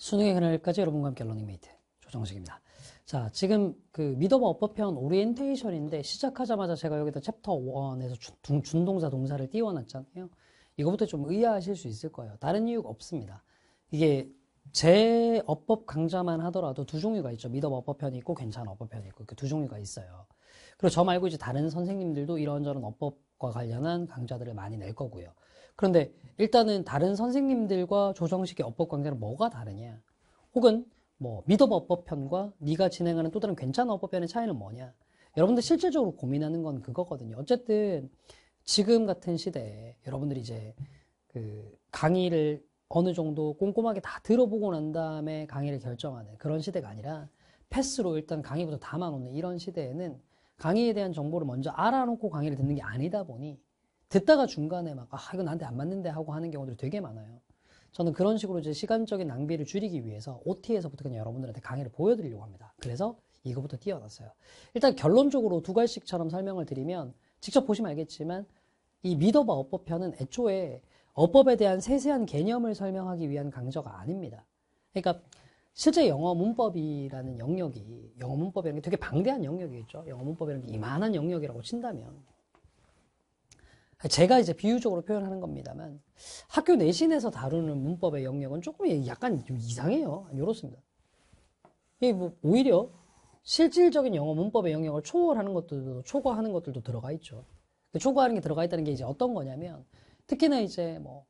수능의 그날까지 여러분과 함께 러닝메이트 조정식입니다. 자, 지금 그 믿어봐 어법편 오리엔테이션인데 시작하자마자 제가 여기다 챕터 1에서 준, 준동사 동사를 띄워놨잖아요. 이거부터 좀 의아하실 수 있을 거예요. 다른 이유가 없습니다. 이게 제 어법 강좌만 하더라도 두 종류가 있죠. 믿어봐 어법편이 있고 괜찮은 어법편이 있고 그 두 종류가 있어요. 그리고 저 말고 이제 다른 선생님들도 이런저런 어법과 관련한 강좌들을 많이 낼 거고요. 그런데 일단은 다른 선생님들과 조정식의 어법 강좌는 뭐가 다르냐? 혹은 뭐 미더버 어법 편과 네가 진행하는 또 다른 괜찮은 어법 편의 차이는 뭐냐? 여러분들 실질적으로 고민하는 건 그거거든요. 어쨌든 지금 같은 시대에 여러분들이 이제 그 강의를 어느 정도 꼼꼼하게 다 들어보고 난 다음에 강의를 결정하는 그런 시대가 아니라 패스로 일단 강의부터 담아놓는 이런 시대에는 강의에 대한 정보를 먼저 알아놓고 강의를 듣는 게 아니다 보니 듣다가 중간에 막, 아, 이거 나한테 안 맞는데 하고 하는 경우들이 되게 많아요. 저는 그런 식으로 이제 시간적인 낭비를 줄이기 위해서 OT에서부터 그냥 여러분들한테 강의를 보여드리려고 합니다. 그래서 이거부터 띄워놨어요. 일단 결론적으로 두 갈씩처럼 설명을 드리면 직접 보시면 알겠지만 이 미더바 어법편은 애초에 어법에 대한 세세한 개념을 설명하기 위한 강좌가 아닙니다. 그러니까 실제 영어 문법이라는 영역이 영어 문법이라는 게 되게 방대한 영역이겠죠. 영어 문법이라는 게 이만한 영역이라고 친다면 제가 이제 비유적으로 표현하는 겁니다만 학교 내신에서 다루는 문법의 영역은 조금 약간 좀 이상해요. 이렇습니다. 이게 뭐 오히려 실질적인 영어 문법의 영역을 초월하는 것들도 초과하는 것들도 들어가 있죠. 초과하는 게 들어가 있다는 게 이제 어떤 거냐면 특히나 이제 뭐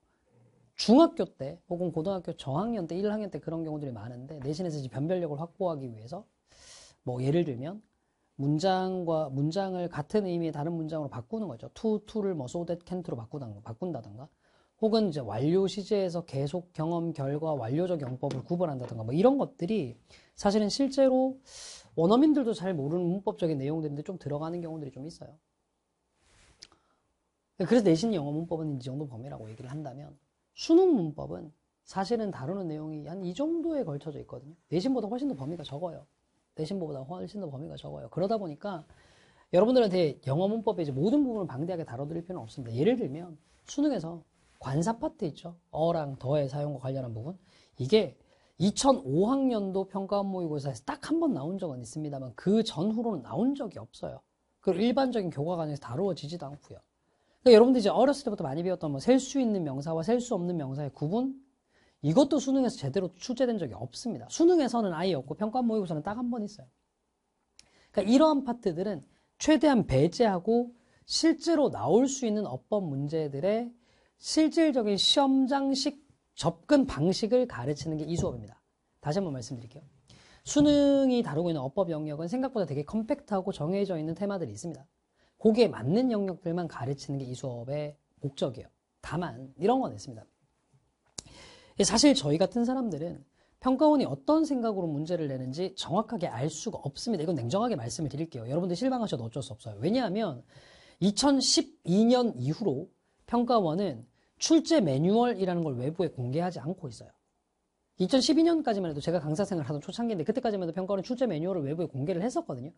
중학교 때 혹은 고등학교 저학년 때 1학년 때 그런 경우들이 많은데 내신에서 이제 변별력을 확보하기 위해서 뭐 예를 들면 문장과 문장을 같은 의미의 다른 문장으로 바꾸는 거죠. to, to를 뭐 so that can't로 바꾸던가, 바꾼다던가 혹은 이제 완료 시제에서 계속 경험 결과 완료적 영법을 구분한다던가 뭐 이런 것들이 사실은 실제로 원어민들도 잘 모르는 문법적인 내용들인데 좀 들어가는 경우들이 좀 있어요. 그래서 내신 영어 문법은 이 정도 범위라고 얘기를 한다면 수능 문법은 사실은 다루는 내용이 한 이 정도에 걸쳐져 있거든요. 내신보다 훨씬 더 범위가 적어요. 내신보다 훨씬 더 범위가 적어요. 그러다 보니까 여러분들한테 영어 문법의 이제 모든 부분을 방대하게 다뤄드릴 필요는 없습니다. 예를 들면 수능에서 관사 파트 있죠. 어랑 더의 사용과 관련한 부분. 이게 2005학년도 평가원 모의고사에서 딱 한 번 나온 적은 있습니다만 그 전후로는 나온 적이 없어요. 그리고 일반적인 교과관에서 다루어지지도 않고요. 그러니까 여러분들 이제 어렸을 때부터 많이 배웠던 뭐 셀 수 있는 명사와 셀 수 없는 명사의 구분 이것도 수능에서 제대로 출제된 적이 없습니다. 수능에서는 아예 없고 평가 모의고사는 딱 한 번 있어요. 그러니까 이러한 파트들은 최대한 배제하고 실제로 나올 수 있는 어법 문제들의 실질적인 시험장식 접근 방식을 가르치는 게 이 수업입니다. 다시 한번 말씀드릴게요. 수능이 다루고 있는 어법 영역은 생각보다 되게 컴팩트하고 정해져 있는 테마들이 있습니다. 거기에 맞는 영역들만 가르치는 게 이 수업의 목적이에요. 다만 이런 건 있습니다. 사실 저희 같은 사람들은 평가원이 어떤 생각으로 문제를 내는지 정확하게 알 수가 없습니다. 이건 냉정하게 말씀을 드릴게요. 여러분들 실망하셔도 어쩔 수 없어요. 왜냐하면 2012년 이후로 평가원은 출제 매뉴얼이라는 걸 외부에 공개하지 않고 있어요. 2012년까지만 해도 제가 강사 생활 하던 초창기인데 그때까지만 해도 평가원은 출제 매뉴얼을 외부에 공개를 했었거든요.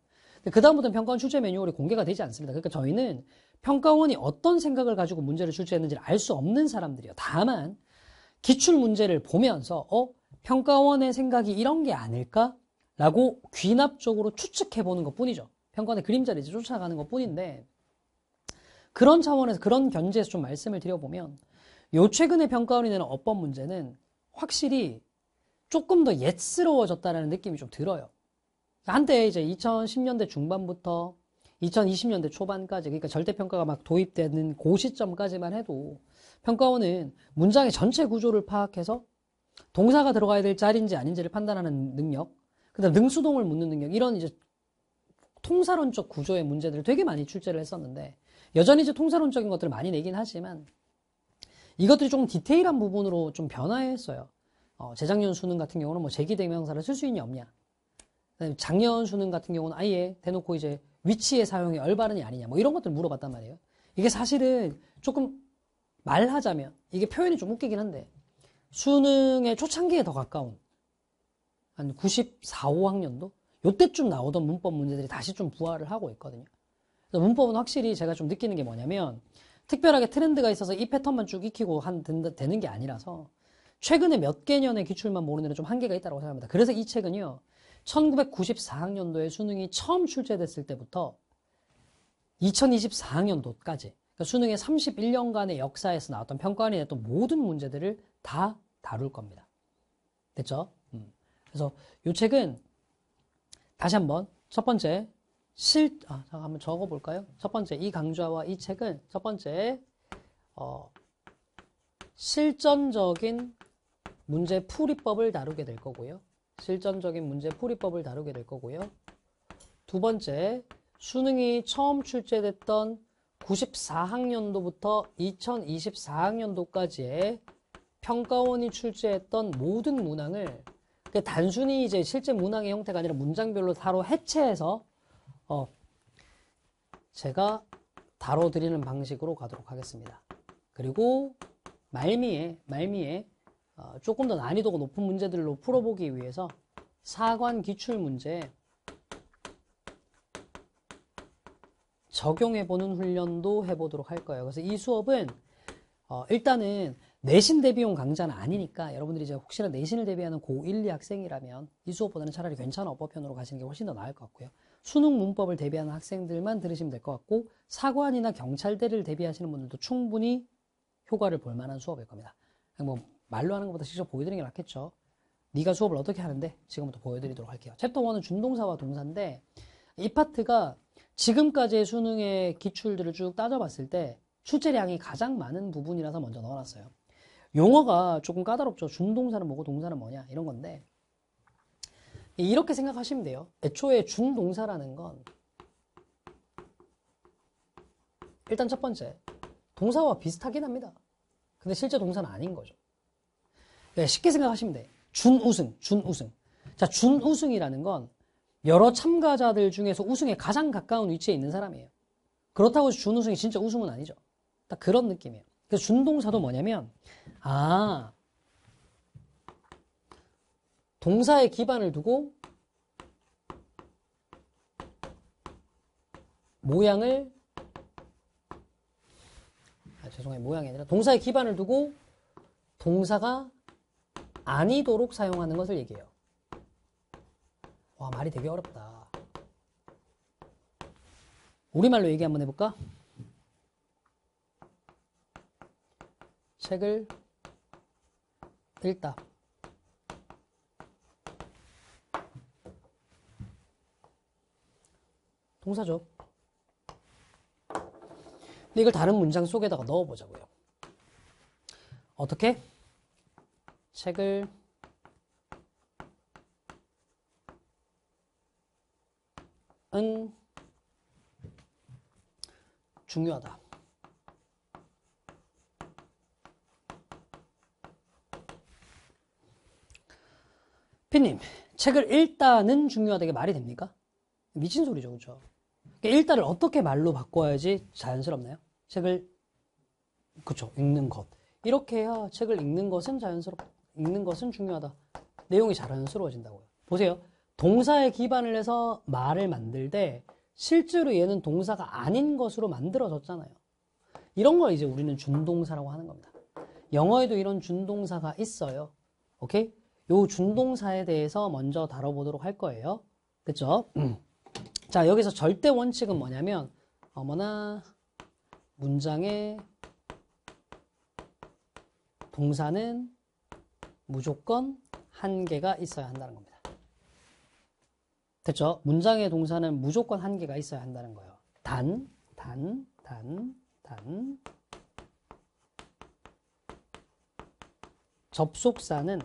그 다음부터는 평가원 출제 매뉴얼이 공개가 되지 않습니다. 그러니까 저희는 평가원이 어떤 생각을 가지고 문제를 출제했는지를 알 수 없는 사람들이요. 다만 기출 문제를 보면서 어 평가원의 생각이 이런 게 아닐까라고 귀납적으로 추측해 보는 것 뿐이죠. 평가원의 그림자를 이제 쫓아가는 것 뿐인데 그런 차원에서 그런 견지에서 좀 말씀을 드려보면 요 최근에 평가원이 내는 어법 문제는 확실히 조금 더 옛스러워졌다라는 느낌이 좀 들어요. 한때 이제 2010년대 중반부터 2020년대 초반까지 그러니까 절대평가가 막 도입되는 그 시점까지만 해도 평가원은 문장의 전체 구조를 파악해서 동사가 들어가야 될 자리인지 아닌지를 판단하는 능력, 그다음 능수동을 묻는 능력 이런 이제 통사론적 구조의 문제들을 되게 많이 출제를 했었는데 여전히 이제 통사론적인 것들을 많이 내긴 하지만 이것들이 조금 디테일한 부분으로 좀 변화했어요. 어, 재작년 수능 같은 경우는 뭐 제기대명사를 쓸 수 있냐 없냐. 작년 수능 같은 경우는 아예 대놓고 이제 위치의 사용이 얼바른이 아니냐 뭐 이런 것들 물어봤단 말이에요. 이게 사실은 조금 말하자면 이게 표현이 좀 웃기긴 한데 수능의 초창기에 더 가까운 한 94, 5학년도 요때쯤 나오던 문법 문제들이 다시 좀 부활을 하고 있거든요. 문법은 확실히 제가 좀 느끼는 게 뭐냐면 특별하게 트렌드가 있어서 이 패턴만 쭉 익히고 한 되는 게 아니라서 최근에 몇 개년의 기출만 모르는 애는 좀 한계가 있다고 생각합니다. 그래서 이 책은요. 1994학년도에 수능이 처음 출제됐을 때부터 2024학년도까지 그러니까 수능의 31년간의 역사에서 나왔던 평가원이 냈던 모든 문제들을 다 다룰 겁니다. 됐죠? 음. 그래서 이 책은 다시 한번 첫 번째 실, 아, 잠깐 한번 적어볼까요? 첫 번째 이 강좌와 이 책은 첫 번째 어, 실전적인 문제 풀이법을 다루게 될 거고요. 실전적인 문제 풀이법을 다루게 될 거고요. 두 번째, 수능이 처음 출제됐던 94학년도부터 2024학년도까지의 평가원이 출제했던 모든 문항을 단순히 이제 실제 문항의 형태가 아니라 문장별로 바로 해체해서 어 제가 다뤄드리는 방식으로 가도록 하겠습니다. 그리고 말미에 말미에 어, 조금 더 난이도가 높은 문제들로 풀어보기 위해서 사관 기출 문제 적용해보는 훈련도 해보도록 할 거예요. 그래서 이 수업은 어, 일단은 내신 대비용 강좌는 아니니까 여러분들이 이제 혹시나 내신을 대비하는 고1, 2 학생이라면 이 수업보다는 차라리 괜찮은 어법편으로 가시는 게 훨씬 더 나을 것 같고요. 수능 문법을 대비하는 학생들만 들으시면 될 것 같고 사관이나 경찰대를 대비하시는 분들도 충분히 효과를 볼 만한 수업일 겁니다. 뭐 말로 하는 것보다 직접 보여드리는 게 낫겠죠. 네가 수업을 어떻게 하는데 지금부터 보여드리도록 할게요. 챕터 1은 준동사와 동사인데 이 파트가 지금까지의 수능의 기출들을 쭉 따져봤을 때 출제량이 가장 많은 부분이라서 먼저 넣어놨어요. 용어가 조금 까다롭죠. 준동사는 뭐고 동사는 뭐냐 이런 건데 이렇게 생각하시면 돼요. 애초에 준동사라는 건 일단 첫 번째 동사와 비슷하긴 합니다. 근데 실제 동사는 아닌 거죠. 네, 쉽게 생각하시면 돼. 준우승, 준우승. 자, 준우승이라는 건 여러 참가자들 중에서 우승에 가장 가까운 위치에 있는 사람이에요. 그렇다고 해서 준우승이 진짜 우승은 아니죠. 딱 그런 느낌이에요. 그래서 준동사도 뭐냐면, 아, 동사의 기반을 두고 모양을 아, 죄송해요. 모양이 아니라 동사의 기반을 두고 동사가 아니도록 사용하는 것을 얘기해요. 와, 말이 되게 어렵다. 우리말로 얘기 한번 해볼까? 책을 읽다. 동사죠. 근데 이걸 다른 문장 속에다가 넣어보자고요. 어떻게? 책을 은 중요하다. 피님, 책을 읽다는 중요하다. 이게 말이 됩니까? 미친 소리죠, 그렇죠? 읽다를 어떻게 말로 바꿔야지 자연스럽나요? 책을 그쵸 읽는 것 이렇게 해야 책을 읽는 것은 자연스럽 읽는 것은 중요하다. 내용이 자연스러워진다고요. 보세요. 동사에 기반을 해서 말을 만들 때 실제로 얘는 동사가 아닌 것으로 만들어졌잖아요. 이런 걸 이제 우리는 준동사라고 하는 겁니다. 영어에도 이런 준동사가 있어요. 오케이? 요 준동사에 대해서 먼저 다뤄보도록 할 거예요. 그쵸? 음. 자, 여기서 절대 원칙은 뭐냐면, 어머나, 문장의 동사는 무조건 한 개가 있어야 한다는 겁니다. 됐죠? 문장의 동사는 무조건 한 개가 있어야 한다는 거예요. 단, 단, 단, 단. 접속사는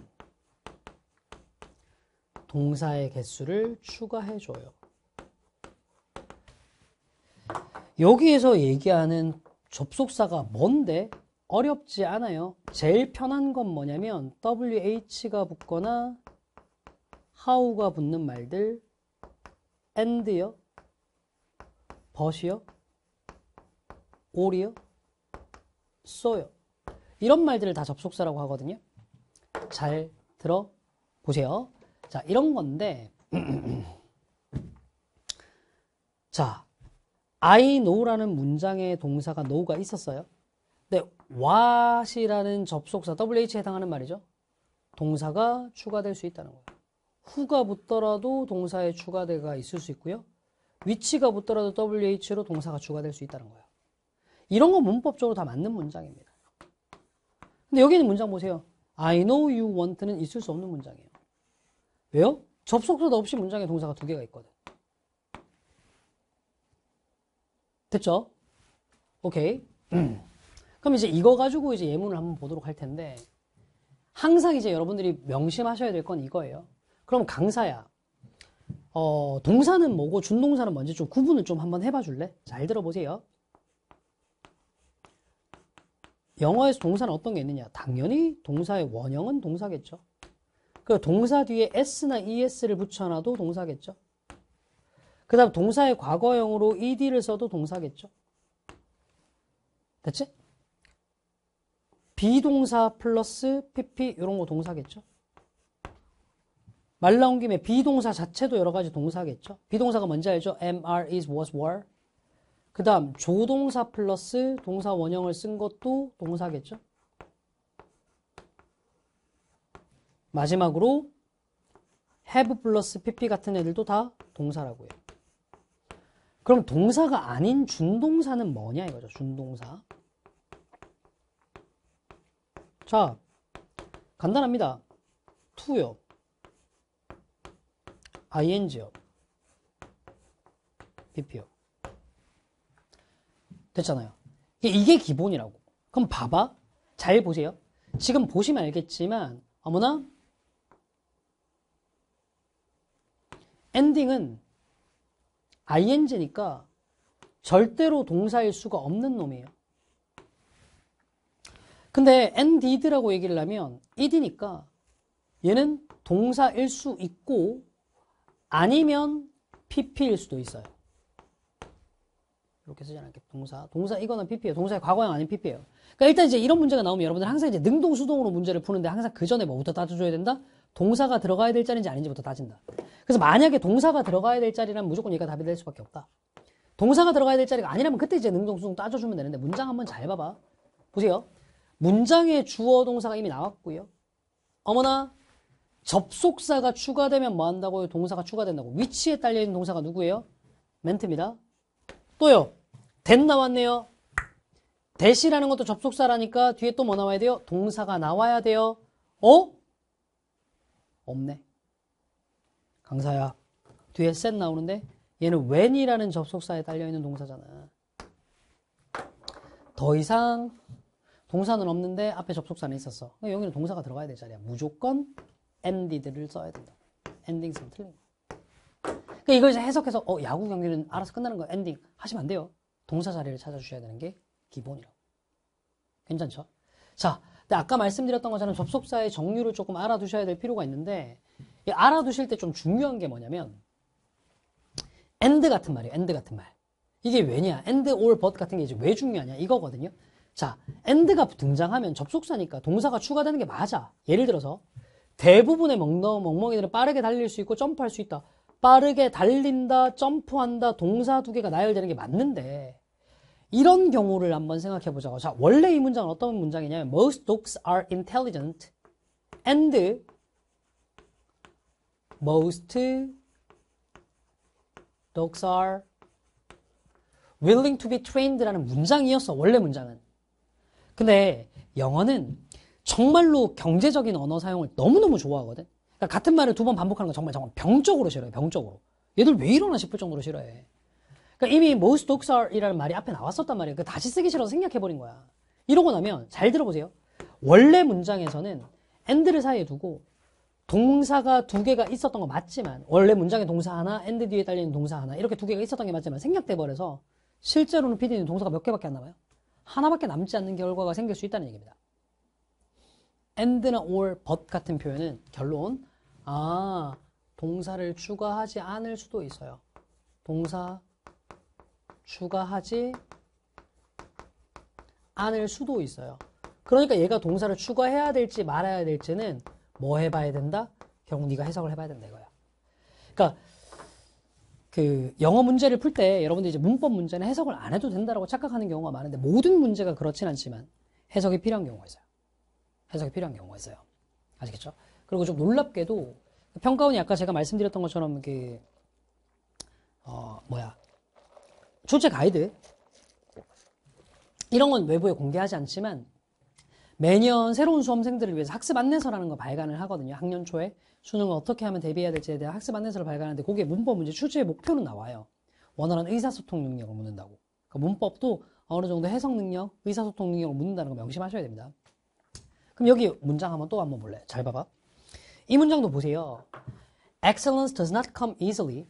동사의 개수를 추가해줘요. 여기에서 얘기하는 접속사가 뭔데? 어렵지 않아요. 제일 편한 건 뭐냐면 WH가 붙거나 how가 붙는 말들 and요, but이요, or이요, so요. 이런 말들을 다 접속사라고 하거든요. 잘 들어보세요. 자, 이런 건데 자, I know라는 문장의 동사가 know가 있었어요. 근데 what이라는 접속사 WH에 해당하는 말이죠. 동사가 추가될 수 있다는 거예요. 후가 붙더라도 동사에 추가대가 있을 수 있고요. 위치가 붙더라도 WH로 동사가 추가될 수 있다는 거예요. 이런 건 문법적으로 다 맞는 문장입니다. 근데 여기 있는 문장 보세요. I know you want는 있을 수 없는 문장이에요. 왜요? 접속사도 없이 문장에 동사가 두 개가 있거든. 됐죠? 오케이. 그럼 이제 이거 가지고 이제 예문을 한번 보도록 할 텐데 항상 이제 여러분들이 명심하셔야 될 건 이거예요. 그럼 강사야. 어, 동사는 뭐고 준동사는 뭔지 좀 구분을 좀 한번 해봐 줄래? 잘 들어보세요. 영어에서 동사는 어떤 게 있느냐? 당연히 동사의 원형은 동사겠죠. 그 동사 뒤에 s나 es를 붙여놔도 동사겠죠. 그 다음 동사의 과거형으로 ed를 써도 동사겠죠. 됐지? be동사 플러스 pp 이런 거 동사겠죠. 말 나온 김에 be동사 자체도 여러 가지 동사겠죠. be동사가 뭔지 알죠? are, is, was, were. 그 다음 조동사 플러스 동사 원형을 쓴 것도 동사겠죠. 마지막으로 have 플러스 pp 같은 애들도 다 동사라고요. 그럼 동사가 아닌 준동사는 뭐냐 이거죠. 준동사. 자, 간단합니다. to요. Ing요. pp요. 됐잖아요. 이게 기본이라고. 그럼 봐봐. 잘 보세요. 지금 보시면 알겠지만 어머나 엔딩은 ing니까 절대로 동사일 수가 없는 놈이에요. 근데 ended라고 얘기를 하면 id니까 얘는 동사일 수 있고 아니면 pp일 수도 있어요. 이렇게 쓰지 않을게 동사. 동사 이거는 pp예요. 동사의 과거형 아닌 pp예요. 그러니까 일단 이제 이런 문제가 나오면 여러분들 항상 이제 능동 수동으로 문제를 푸는데 항상 그 전에 뭐부터 따져줘야 된다? 동사가 들어가야 될 자리인지 아닌지부터 따진다. 그래서 만약에 동사가 들어가야 될 자리라면 무조건 얘가 답이 될 수밖에 없다. 동사가 들어가야 될 자리가 아니라면 그때 이제 능동 수동 따져주면 되는데 문장 한번 잘 봐봐. 보세요. 문장에 주어 동사가 이미 나왔고요. 어머나 접속사가 추가되면 뭐 한다고요? 동사가 추가된다고. 위치에 딸려있는 동사가 누구예요? 멘트입니다. 또요. 된 나왔네요. 대시라는 것도 접속사라니까 뒤에 또 뭐 나와야 돼요? 동사가 나와야 돼요. 어? 없네. 강사야. 뒤에 셋 나오는데 얘는 when이라는 접속사에 딸려있는 동사잖아. 더 이상 동사는 없는데 앞에 접속사는 있었어. 그러니까 여기는 동사가 들어가야 될 자리야. 무조건 ended를 써야 된다. 엔딩스는 틀린 거. 그러니까 이걸 이제 해석해서 어, 야구 경기는 알아서 끝나는 거 엔딩 하시면 안 돼요. 동사 자리를 찾아주셔야 되는 게 기본이라고. 괜찮죠? 자, 근데 아까 말씀드렸던 것처럼 접속사의 정류를 조금 알아두셔야 될 필요가 있는데 알아두실 때 좀 중요한 게 뭐냐면 and 같은 말이에요. and 같은 말. 이게 왜냐? and, or, but 같은 게 이제 왜 중요하냐? 이거거든요. 자, and가 등장하면 접속사니까 동사가 추가되는 게 맞아. 예를 들어서 대부분의 멍멍, 멍멍이들은 빠르게 달릴 수 있고 점프할 수 있다. 빠르게 달린다, 점프한다, 동사 두 개가 나열되는 게 맞는데 이런 경우를 한번 생각해 보자고. 자, 원래 이 문장은 어떤 문장이냐면 Most dogs are intelligent and most dogs are willing to be trained라는 문장이었어. 원래 문장은. 근데 영어는 정말로 경제적인 언어 사용을 너무너무 좋아하거든. 그러니까 같은 말을 두 번 반복하는 거 정말 정말 병적으로 싫어해. 병적으로. 얘들 왜 이러나 싶을 정도로 싫어해. 그러니까 이미 most dogs are이라는 말이 앞에 나왔었단 말이에요. 그 다시 쓰기 싫어서 생략해버린 거야. 이러고 나면 잘 들어보세요. 원래 문장에서는 and를 사이에 두고 동사가 두 개가 있었던 거 맞지만 원래 문장에 동사 하나, and 뒤에 딸리는 동사 하나 이렇게 두 개가 있었던 게 맞지만 생략돼 버려서 실제로는 PD는 동사가 몇 개밖에 안 남아요. 하나밖에 남지 않는 결과가 생길 수 있다는 얘기입니다. And나 or, but 같은 표현은 결론 아 동사를 추가하지 않을 수도 있어요. 동사 추가하지 않을 수도 있어요. 그러니까 얘가 동사를 추가해야 될지 말아야 될지는 뭐 해봐야 된다? 결국 네가 해석을 해봐야 된다 이거야. 그러니까 그 영어 문제를 풀 때 여러분들 이제 문법 문제는 해석을 안 해도 된다라고 착각하는 경우가 많은데 모든 문제가 그렇진 않지만 해석이 필요한 경우가 있어요. 해석이 필요한 경우가 있어요. 아시겠죠? 그리고 좀 놀랍게도 평가원이 아까 제가 말씀드렸던 것처럼 그 어, 뭐야 출제 가이드 이런 건 외부에 공개하지 않지만 매년 새로운 수험생들을 위해서 학습 안내서라는 거 발간을 하거든요. 학년 초에 수능을 어떻게 하면 대비해야 될지에 대한 학습 안내서를 발간하는데 거기에 문법 문제 출제의 목표는 나와요. 원활한 의사소통 능력을 묻는다고. 그러니까 문법도 어느 정도 해석 능력, 의사소통 능력을 묻는다는 거 명심하셔야 됩니다. 그럼 여기 문장 한번 또 한번 볼래? 잘 봐봐. 이 문장도 보세요. Excellence does not come easily.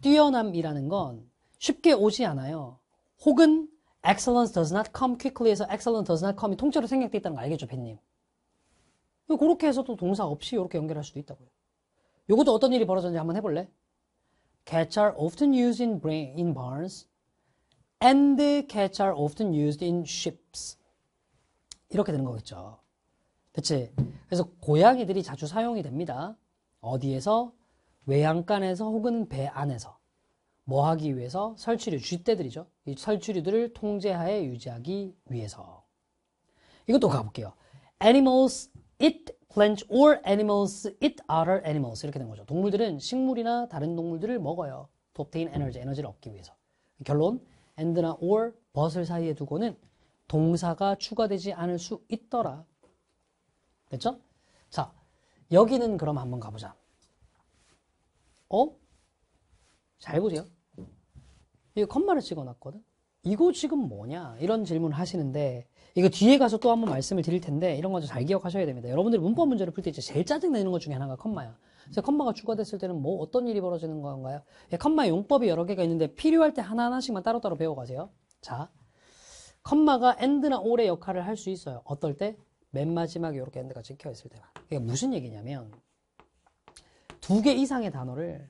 뛰어남이라는 건 쉽게 오지 않아요. 혹은 excellence does not come quickly에서 excellence does not come이 통째로 생략돼 있다는 거 알겠죠, 팬님? 그렇게 해서 또 동사 없이 이렇게 연결할 수도 있다고요. 요것도 어떤 일이 벌어졌는지 한번 해볼래? Cats are often used in, brain, in barns and cats are often used in ships. 이렇게 되는 거겠죠. 그치? 그래서 고양이들이 자주 사용이 됩니다. 어디에서? 외양간에서 혹은 배 안에서. 뭐 하기 위해서? 설치류, 쥐떼들이죠. 이 설치류들을 통제하에 유지하기 위해서. 이것도 가볼게요. Animals eat plants or animals eat other animals. 이렇게 된 거죠. 동물들은 식물이나 다른 동물들을 먹어요. to obtain energy, 에너지를 얻기 위해서. 결론, and나 or, but을 사이에 두고는 동사가 추가되지 않을 수 있더라. 됐죠? 자, 여기는 그럼 한번 가보자. 어? 잘 보세요. 이거 컴마를 찍어놨거든? 이거 지금 뭐냐? 이런 질문을 하시는데, 이거 뒤에 가서 또 한번 말씀을 드릴 텐데, 이런 거 잘 기억하셔야 됩니다. 여러분들이 문법 문제를 풀때 제일 짜증내는 것 중에 하나가 컴마야. 그래서 컴마가 추가됐을 때는 뭐 어떤 일이 벌어지는 건가요? 예, 컴마 용법이 여러 개가 있는데, 필요할 때 하나하나씩만 따로따로 배워가세요. 자, 컴마가 end나 or의 역할을 할 수 있어요. 어떨 때? 맨 마지막에 이렇게 end가 찍혀 있을 때만. 이게 무슨 얘기냐면, 두 개 이상의 단어를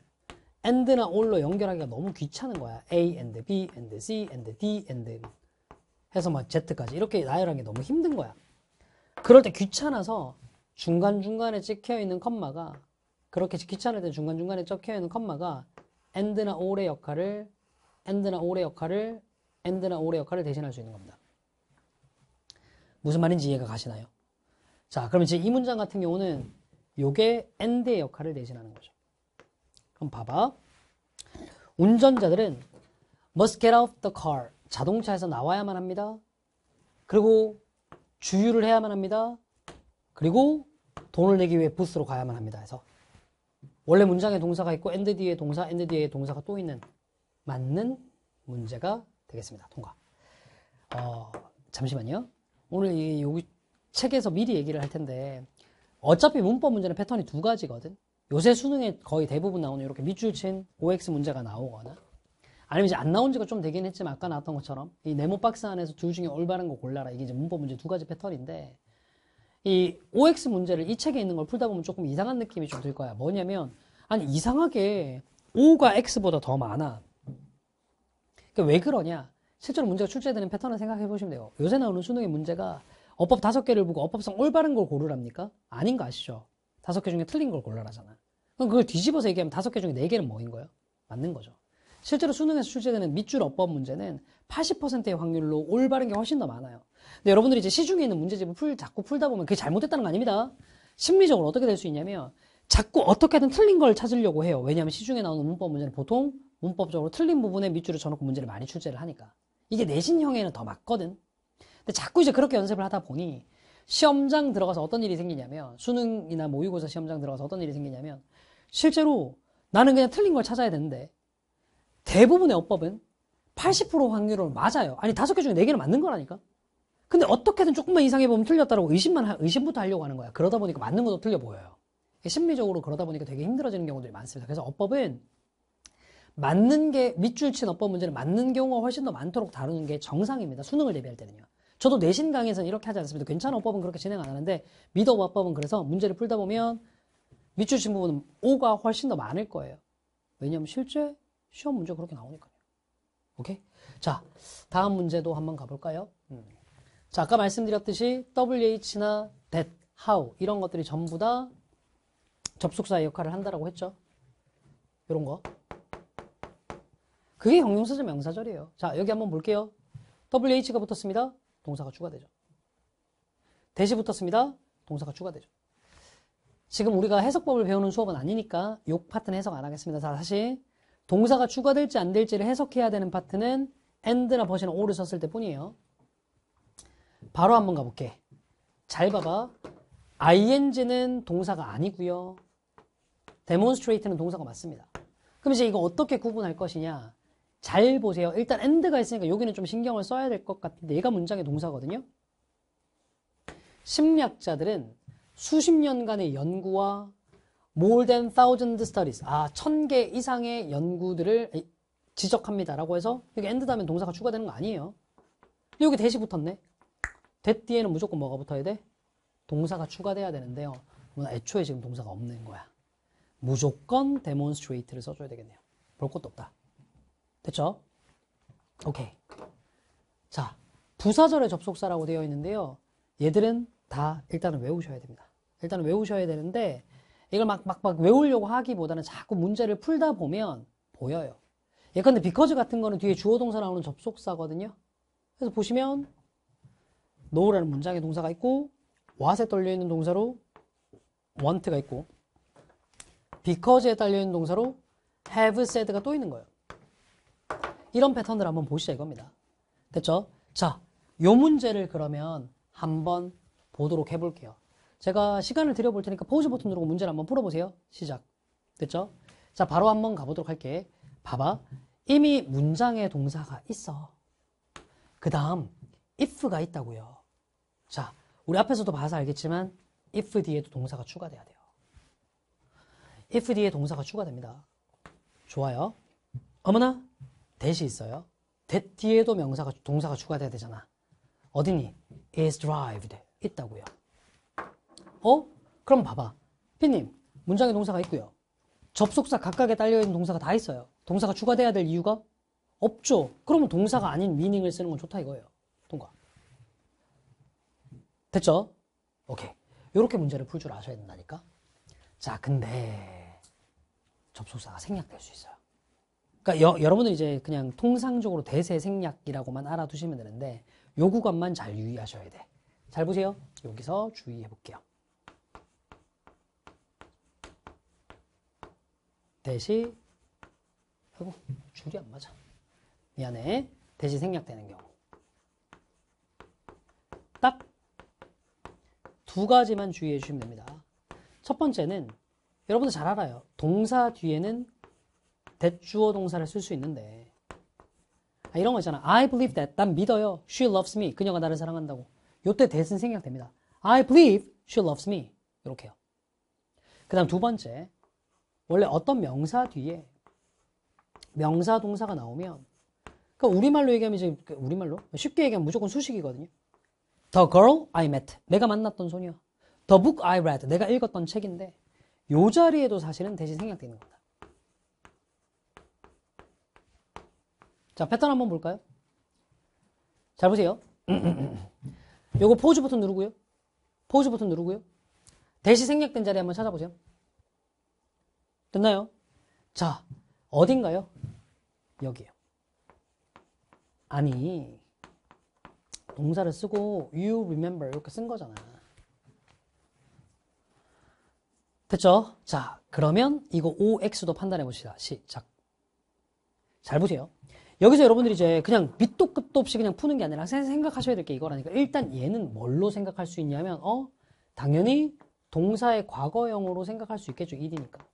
and나 or로 연결하기가 너무 귀찮은 거야. A and B and C and D and 해서 막 Z까지 이렇게 나열하기 너무 힘든 거야. 그럴 때 귀찮아서 중간중간에 찍혀 있는 컴마가 그렇게 귀찮을 때 중간중간에 찍혀 있는 컴마가 and나 or의 역할을 and나 or의 역할을 and나 or의 역할을 대신할 수 있는 겁니다. 무슨 말인지 이해가 가시나요? 자, 그럼 이제 이 문장 같은 경우는 요게 and의 역할을 대신하는 거죠. 그럼 봐봐. 운전자들은 must get off the car. 자동차에서 나와야만 합니다. 그리고 주유를 해야만 합니다. 그리고 돈을 내기 위해 부스로 가야만 합니다. 해서 원래 문장에 동사가 있고 and 뒤에 동사, and 뒤에 동사가 또 있는 맞는 문제가 되겠습니다. 통과. 어, 잠시만요. 오늘 이 여기 책에서 미리 얘기를 할 텐데 어차피 문법 문제는 패턴이 두 가지거든. 요새 수능에 거의 대부분 나오는 이렇게 밑줄 친 OX 문제가 나오거나 아니면 이제 안 나온 지가 좀 되긴 했지만 아까 나왔던 것처럼 이 네모 박스 안에서 둘 중에 올바른 거 골라라. 이게 이제 문법 문제 두 가지 패턴인데 이 OX 문제를 이 책에 있는 걸 풀다 보면 조금 이상한 느낌이 좀 들 거야. 뭐냐면 아니 이상하게 O가 X보다 더 많아. 그러니까 왜 그러냐 실제로 문제가 출제되는 패턴을 생각해 보시면 돼요 요새 나오는 수능의 문제가 어법 다섯 개를 보고 어법상 올바른 걸 고르랍니까? 아닌 거 아시죠? 다섯 개 중에 틀린 걸 골라라잖아. 그럼 그걸 뒤집어서 얘기하면 다섯 개 중에 네 개는 뭐인 거예요? 맞는 거죠. 실제로 수능에서 출제되는 밑줄 어법 문제는 80%의 확률로 올바른 게 훨씬 더 많아요. 근데 여러분들이 이제 시중에 있는 문제집을 풀, 자꾸 풀다 보면 그게 잘못됐다는 거 아닙니다. 심리적으로 어떻게 될 수 있냐면 자꾸 어떻게든 틀린 걸 찾으려고 해요. 왜냐하면 시중에 나오는 문법 문제는 보통 문법적으로 틀린 부분에 밑줄을 쳐놓고 문제를 많이 출제를 하니까. 이게 내신형에는 더 맞거든. 근데 자꾸 이제 그렇게 연습을 하다 보니 시험장 들어가서 어떤 일이 생기냐면 수능이나 모의고사 시험장 들어가서 어떤 일이 생기냐면 실제로 나는 그냥 틀린 걸 찾아야 되는데 대부분의 어법은 80% 확률로 맞아요. 아니 다섯 개 중에 네 개는 맞는 거라니까. 근데 어떻게든 조금만 이상해 보면 틀렸다라고 의심만 하, 의심부터 하려고 하는 거야. 그러다 보니까 맞는 것도 틀려 보여요. 심리적으로 그러다 보니까 되게 힘들어지는 경우들이 많습니다. 그래서 어법은 맞는 게 밑줄 친 어법 문제는 맞는 경우가 훨씬 더 많도록 다루는 게 정상입니다. 수능을 대비할 때는요. 저도 내신 강의에서는 이렇게 하지 않습니다. 괜찮은 어법은 그렇게 진행 안 하는데 미덕 어법은 그래서 문제를 풀다 보면 밑줄 친 부분은 5가 훨씬 더 많을 거예요. 왜냐하면 실제 시험 문제 그렇게 나오니까요. 오케이? 자, 다음 문제도 한번 가볼까요? 음. 자, 아까 말씀드렸듯이 WH나 that, how 이런 것들이 전부 다 접속사의 역할을 한다라고 했죠. 이런 거. 그게 형용사절 명사절이에요. 자, 여기 한번 볼게요. WH가 붙었습니다. 동사가 추가되죠. 대시 붙었습니다. 동사가 추가되죠. 지금 우리가 해석법을 배우는 수업은 아니니까 요 파트는 해석 안 하겠습니다. 자, 다시 동사가 추가될지 안 될지를 해석해야 되는 파트는 and나 버시나 or를 썼을 때 뿐이에요. 바로 한번 가볼게. 잘 봐봐. ing는 동사가 아니고요. demonstrate는 동사가 맞습니다. 그럼 이제 이거 어떻게 구분할 것이냐? 잘 보세요. 일단 and가 있으니까 여기는 좀 신경을 써야 될 것 같은데 얘가 문장의 동사거든요. 심리학자들은 수십 년간의 연구와 more than thousand studies, 아, 천 개 이상의 연구들을 지적합니다라고 해서 여기 end 다음에 동사가 추가되는 거 아니에요. 여기 대시 붙었네. that 뒤에는 무조건 뭐가 붙어야 돼? 동사가 추가돼야 되는데요. 애초에 지금 동사가 없는 거야. 무조건 demonstrate를 써줘야 되겠네요. 볼 것도 없다. 됐죠? 오케이. 자, 부사절의 접속사라고 되어 있는데요. 얘들은 다 일단은 외우셔야 됩니다. 일단은 외우셔야 되는데 이걸 막, 막, 막 외우려고 하기보다는 자꾸 문제를 풀다 보면 보여요. 예컨대 because 같은 거는 뒤에 주어 동사 나오는 접속사거든요. 그래서 보시면 no라는 문장의 동사가 있고 what에 떨려있는 동사로 want가 있고 because에 달려있는 동사로 have said가 또 있는 거예요. 이런 패턴을 한번 보시자 이겁니다. 됐죠? 자, 요 문제를 그러면 한번 보도록 해볼게요. 제가 시간을 드려볼 테니까 포즈 버튼 누르고 문제를 한번 풀어보세요. 시작. 됐죠? 자, 바로 한번 가보도록 할게. 봐봐. 이미 문장에 동사가 있어. 그 다음, if가 있다고요. 자, 우리 앞에서도 봐서 알겠지만 if 뒤에도 동사가 추가돼야 돼요. if 뒤에 동사가 추가됩니다. 좋아요. 어머나, 대시 있어요. that 뒤에도 명사가, 동사가 추가돼야 되잖아. 어디니? is derived. 있다고요. 어? 그럼 봐봐. 피님, 문장에 동사가 있고요. 접속사 각각에 딸려있는 동사가 다 있어요. 동사가 추가돼야 될 이유가 없죠. 그러면 동사가 아닌 미닝을 쓰는 건 좋다 이거예요. 통과. 됐죠? 오케이. 이렇게 문제를 풀 줄 아셔야 된다니까. 자, 근데 접속사가 생략될 수 있어요. 그러니까 여, 여러분은 이제 그냥 통상적으로 대세 생략이라고만 알아두시면 되는데 요 구간만 잘 유의하셔야 돼. 잘 보세요. 여기서 주의해 볼게요. 대시 아이고 줄이 안 맞아. 미안해. 대시 생략되는 경우. 딱 두 가지만 주의해 주시면 됩니다. 첫 번째는 여러분들 잘 알아요. 동사 뒤에는 대주어 동사를 쓸 수 있는데 아, 이런 거 있잖아. I believe that. 난 믿어요. She loves me. 그녀가 나를 사랑한다고. 요때 대신 생략됩니다. I believe she loves me. 이렇게요. 그 다음 두 번째. 원래 어떤 명사 뒤에 명사 동사가 나오면 그러니까 우리말로 얘기하면 이제 그 우리말로 쉽게 얘기하면 무조건 수식이거든요. The girl I met. 내가 만났던 소녀. The book I read. 내가 읽었던 책인데 요 자리에도 사실은 대신 생략되는 겁니다. 자, 패턴 한번 볼까요? 잘 보세요. 요거 포즈 버튼 누르고요. 포즈 버튼 누르고요. 대시 생략된 자리 한번 찾아보세요. 됐나요? 자, 어딘가요? 여기요. 아니, 동사를 쓰고 you remember 이렇게 쓴 거잖아. 됐죠? 자, 그러면 이거 OX도 판단해 봅시다. 시작. 잘 보세요. 여기서 여러분들이 이제 그냥 밑도 끝도 없이 그냥 푸는 게 아니라 생각하셔야 될 게 이거라니까. 일단 얘는 뭘로 생각할 수 있냐면, 어? 당연히 동사의 과거형으로 생각할 수 있겠죠. 이디니까.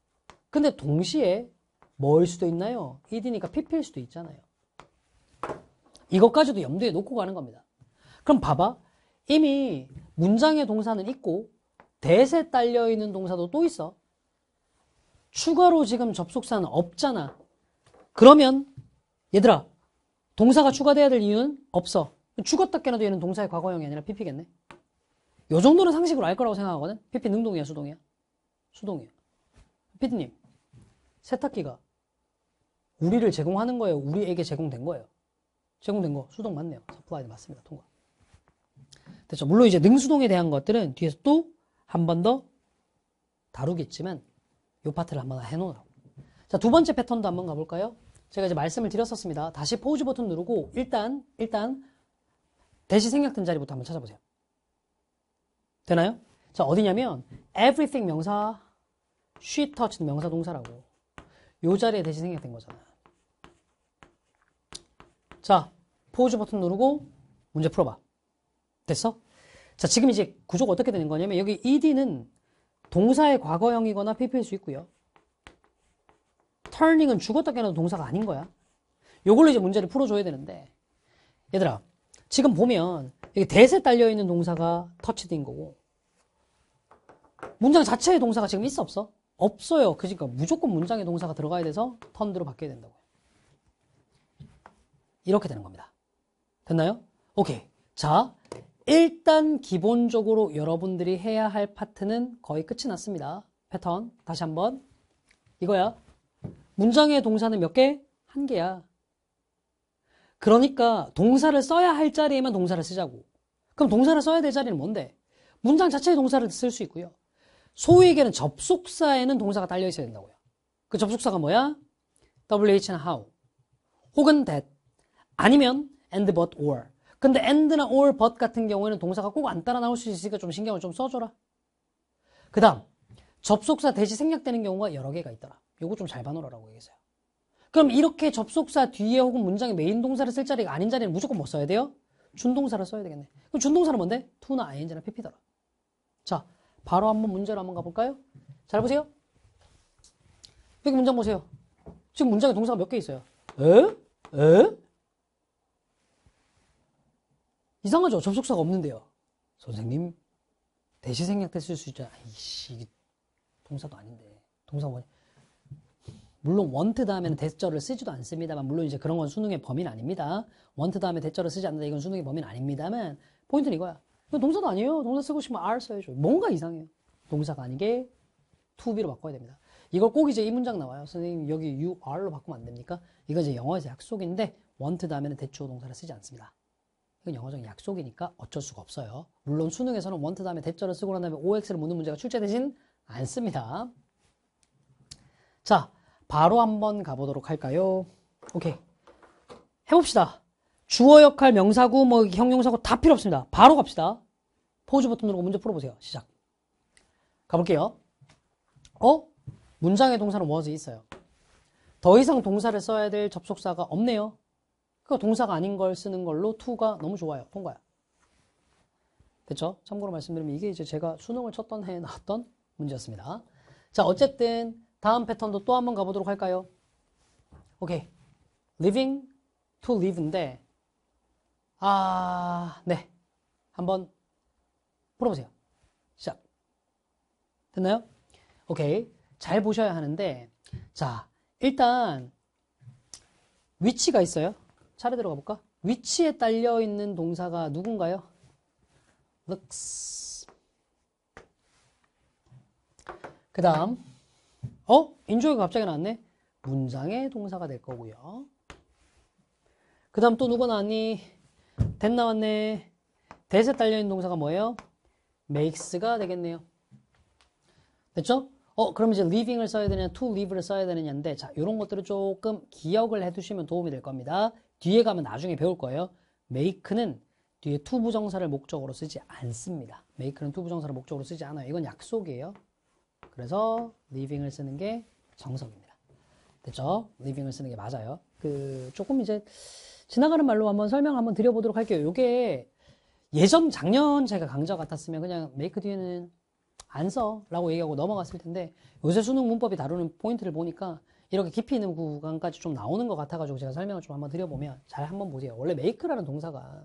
근데 동시에 뭘 수도 있나요? 이디니까 PP일 수도 있잖아요. 이것까지도 염두에 놓고 가는 겁니다. 그럼 봐봐. 이미 문장의 동사는 있고 대세 딸려 있는 동사도 또 있어. 추가로 지금 접속사는 없잖아. 그러면 얘들아 동사가 추가돼야 될 이유는 없어. 죽었다 깨나도 얘는 동사의 과거형이 아니라 PP겠네. 요 정도는 상식으로 알 거라고 생각하거든. PP 능동이야, 수동이야? 수동이야. 피디님, 세탁기가 우리를 제공하는 거예요? 우리에게 제공된 거예요? 제공된 거 수동 맞네요. 서플라이 맞습니다. 통과. 됐죠. 물론 이제 능수동에 대한 것들은 뒤에서 또 한 번 더 다루겠지만 요 파트를 한번 해놓으라고. 자, 두 번째 패턴도 한번 가볼까요? 제가 이제 말씀을 드렸었습니다. 다시 포즈 버튼 누르고 일단 일단 대시 생략된 자리부터 한번 찾아보세요. 되나요? 자, 어디냐면 everything 명사, she touched 명사 동사라고. 요 자리에 대신 생략된 거잖아. 자, 포즈 버튼 누르고 문제 풀어봐. 됐어? 자, 지금 이제 구조가 어떻게 되는 거냐면 여기 ed는 동사의 과거형이거나 pp일 수 있고요. Turning은 죽었다 깨어나도 동사가 아닌 거야. 요걸로 이제 문제를 풀어줘야 되는데 얘들아 지금 보면 여기 대세 딸려있는 동사가 touched인 거고 문장 자체의 동사가 지금 있어 없어? 없어요. 그러니까 무조건 문장의 동사가 들어가야 돼서 턴드로 바뀌어야 된다고요. 이렇게 되는 겁니다. 됐나요? 오케이. 자, 일단 기본적으로 여러분들이 해야 할 파트는 거의 끝이 났습니다. 패턴 다시 한번 이거야. 문장의 동사는 몇 개? 한 개야. 그러니까 동사를 써야 할 자리에만 동사를 쓰자고. 그럼 동사를 써야 될 자리는 뭔데? 문장 자체의 동사를 쓸 수 있고요. 소위 얘기하는 접속사에는 동사가 딸려 있어야 된다고요. 그 접속사가 뭐야? WH는 how. 혹은 that. 아니면 and, but, or. 근데 and나 or, but 같은 경우에는 동사가 꼭 안 따라 나올 수 있으니까 좀 신경을 좀 써줘라. 그 다음, 접속사 대시 생략되는 경우가 여러 개가 있더라. 요거 좀 잘 봐놓으라고 얘기했어요. 그럼 이렇게 접속사 뒤에 혹은 문장의 메인 동사를 쓸 자리가 아닌 자리는 무조건 뭐 써야 돼요? 준동사를 써야 되겠네. 그럼 준동사는 뭔데? to나 ing나 pp더라. 자, 바로 한번 문제로 한번 가볼까요? 잘 보세요. 여기 문장 보세요. 지금 문장에 동사가 몇 개 있어요? 에? 에? 이상하죠? 접속사가 없는데요. 선생님, 대시 생략됐을 수 있잖아. 이씨, 동사도 아닌데. 동사 뭐냐? 물론 원트 다음에는 대절을 쓰지도 않습니다만 물론 이제 그런 건 수능의 범위는 아닙니다. 원트 다음에 대절을 쓰지 않는다 이건 수능의 범위는 아닙니다만 포인트는 이거야. 이거 동사도 아니에요. 동사 쓰고 싶으면 R 써야죠. 뭔가 이상해요. 동사가 아니게 to be로 바꿔야 됩니다. 이걸 꼭 이제 이 문장 나와요. 선생님 여기 you are로 바꾸면 안 됩니까? 이거 이제 영어에서 약속인데 want 다음에는 대주어 동사를 쓰지 않습니다. 이건 영어적 약속이니까 어쩔 수가 없어요. 물론 수능에서는 want 다음에 대절을 쓰고 난 다음에 OX를 묻는 문제가 출제 되진 않습니다. 자, 바로 한번 가보도록 할까요? 오케이. 해봅시다. 주어 역할, 명사구, 뭐 형용사구 다 필요 없습니다. 바로 갑시다. 포즈 버튼 누르고 문제 풀어보세요. 시작. 가볼게요. 어? 문장의 동사는 was 있어요. 더 이상 동사를 써야 될 접속사가 없네요. 그 동사가 아닌 걸 쓰는 걸로 to가 너무 좋아요. 통과야. 됐죠? 참고로 말씀드리면 이게 이제 제가 수능을 쳤던 해에 나왔던 문제였습니다. 자, 어쨌든 다음 패턴도 또 한번 가보도록 할까요? 오케이. living to live인데 아, 네. 한번 풀어보세요. 시작. 됐나요? 오케이. 잘 보셔야 하는데 자, 일단 위치가 있어요. 차례 들어가 볼까? 위치에 딸려 있는 동사가 누군가요? looks. 그 다음 어? 인조이가 갑자기 나왔네? 문장의 동사가 될 거고요. 그 다음 또 누가 나왔니? that 나왔네. that에 딸려있는 동사가 뭐예요? makes가 되겠네요. 됐죠? 어, 그럼 이제 living을 써야 되냐, to live를 써야 되느냐인데, 자, 이런 것들을 조금 기억을 해 두시면 도움이 될 겁니다. 뒤에 가면 나중에 배울 거예요. make는 뒤에 to 부정사를 목적으로 쓰지 않습니다. make는 to 부정사를 목적으로 쓰지 않아요. 이건 약속이에요. 그래서 living을 쓰는 게 정석입니다. 됐죠? living을 쓰는 게 맞아요. 그 조금 이제 지나가는 말로 한번 설명 한번 드려보도록 할게요. 이게 예전 작년 제가 강좌 같았으면 그냥 make 뒤에는 안 써라고 얘기하고 넘어갔을 텐데 요새 수능 문법이 다루는 포인트를 보니까 이렇게 깊이 있는 구간까지 좀 나오는 것 같아가지고 제가 설명을 좀 한번 드려보면 잘 한번 보세요. 원래 make라는 동사가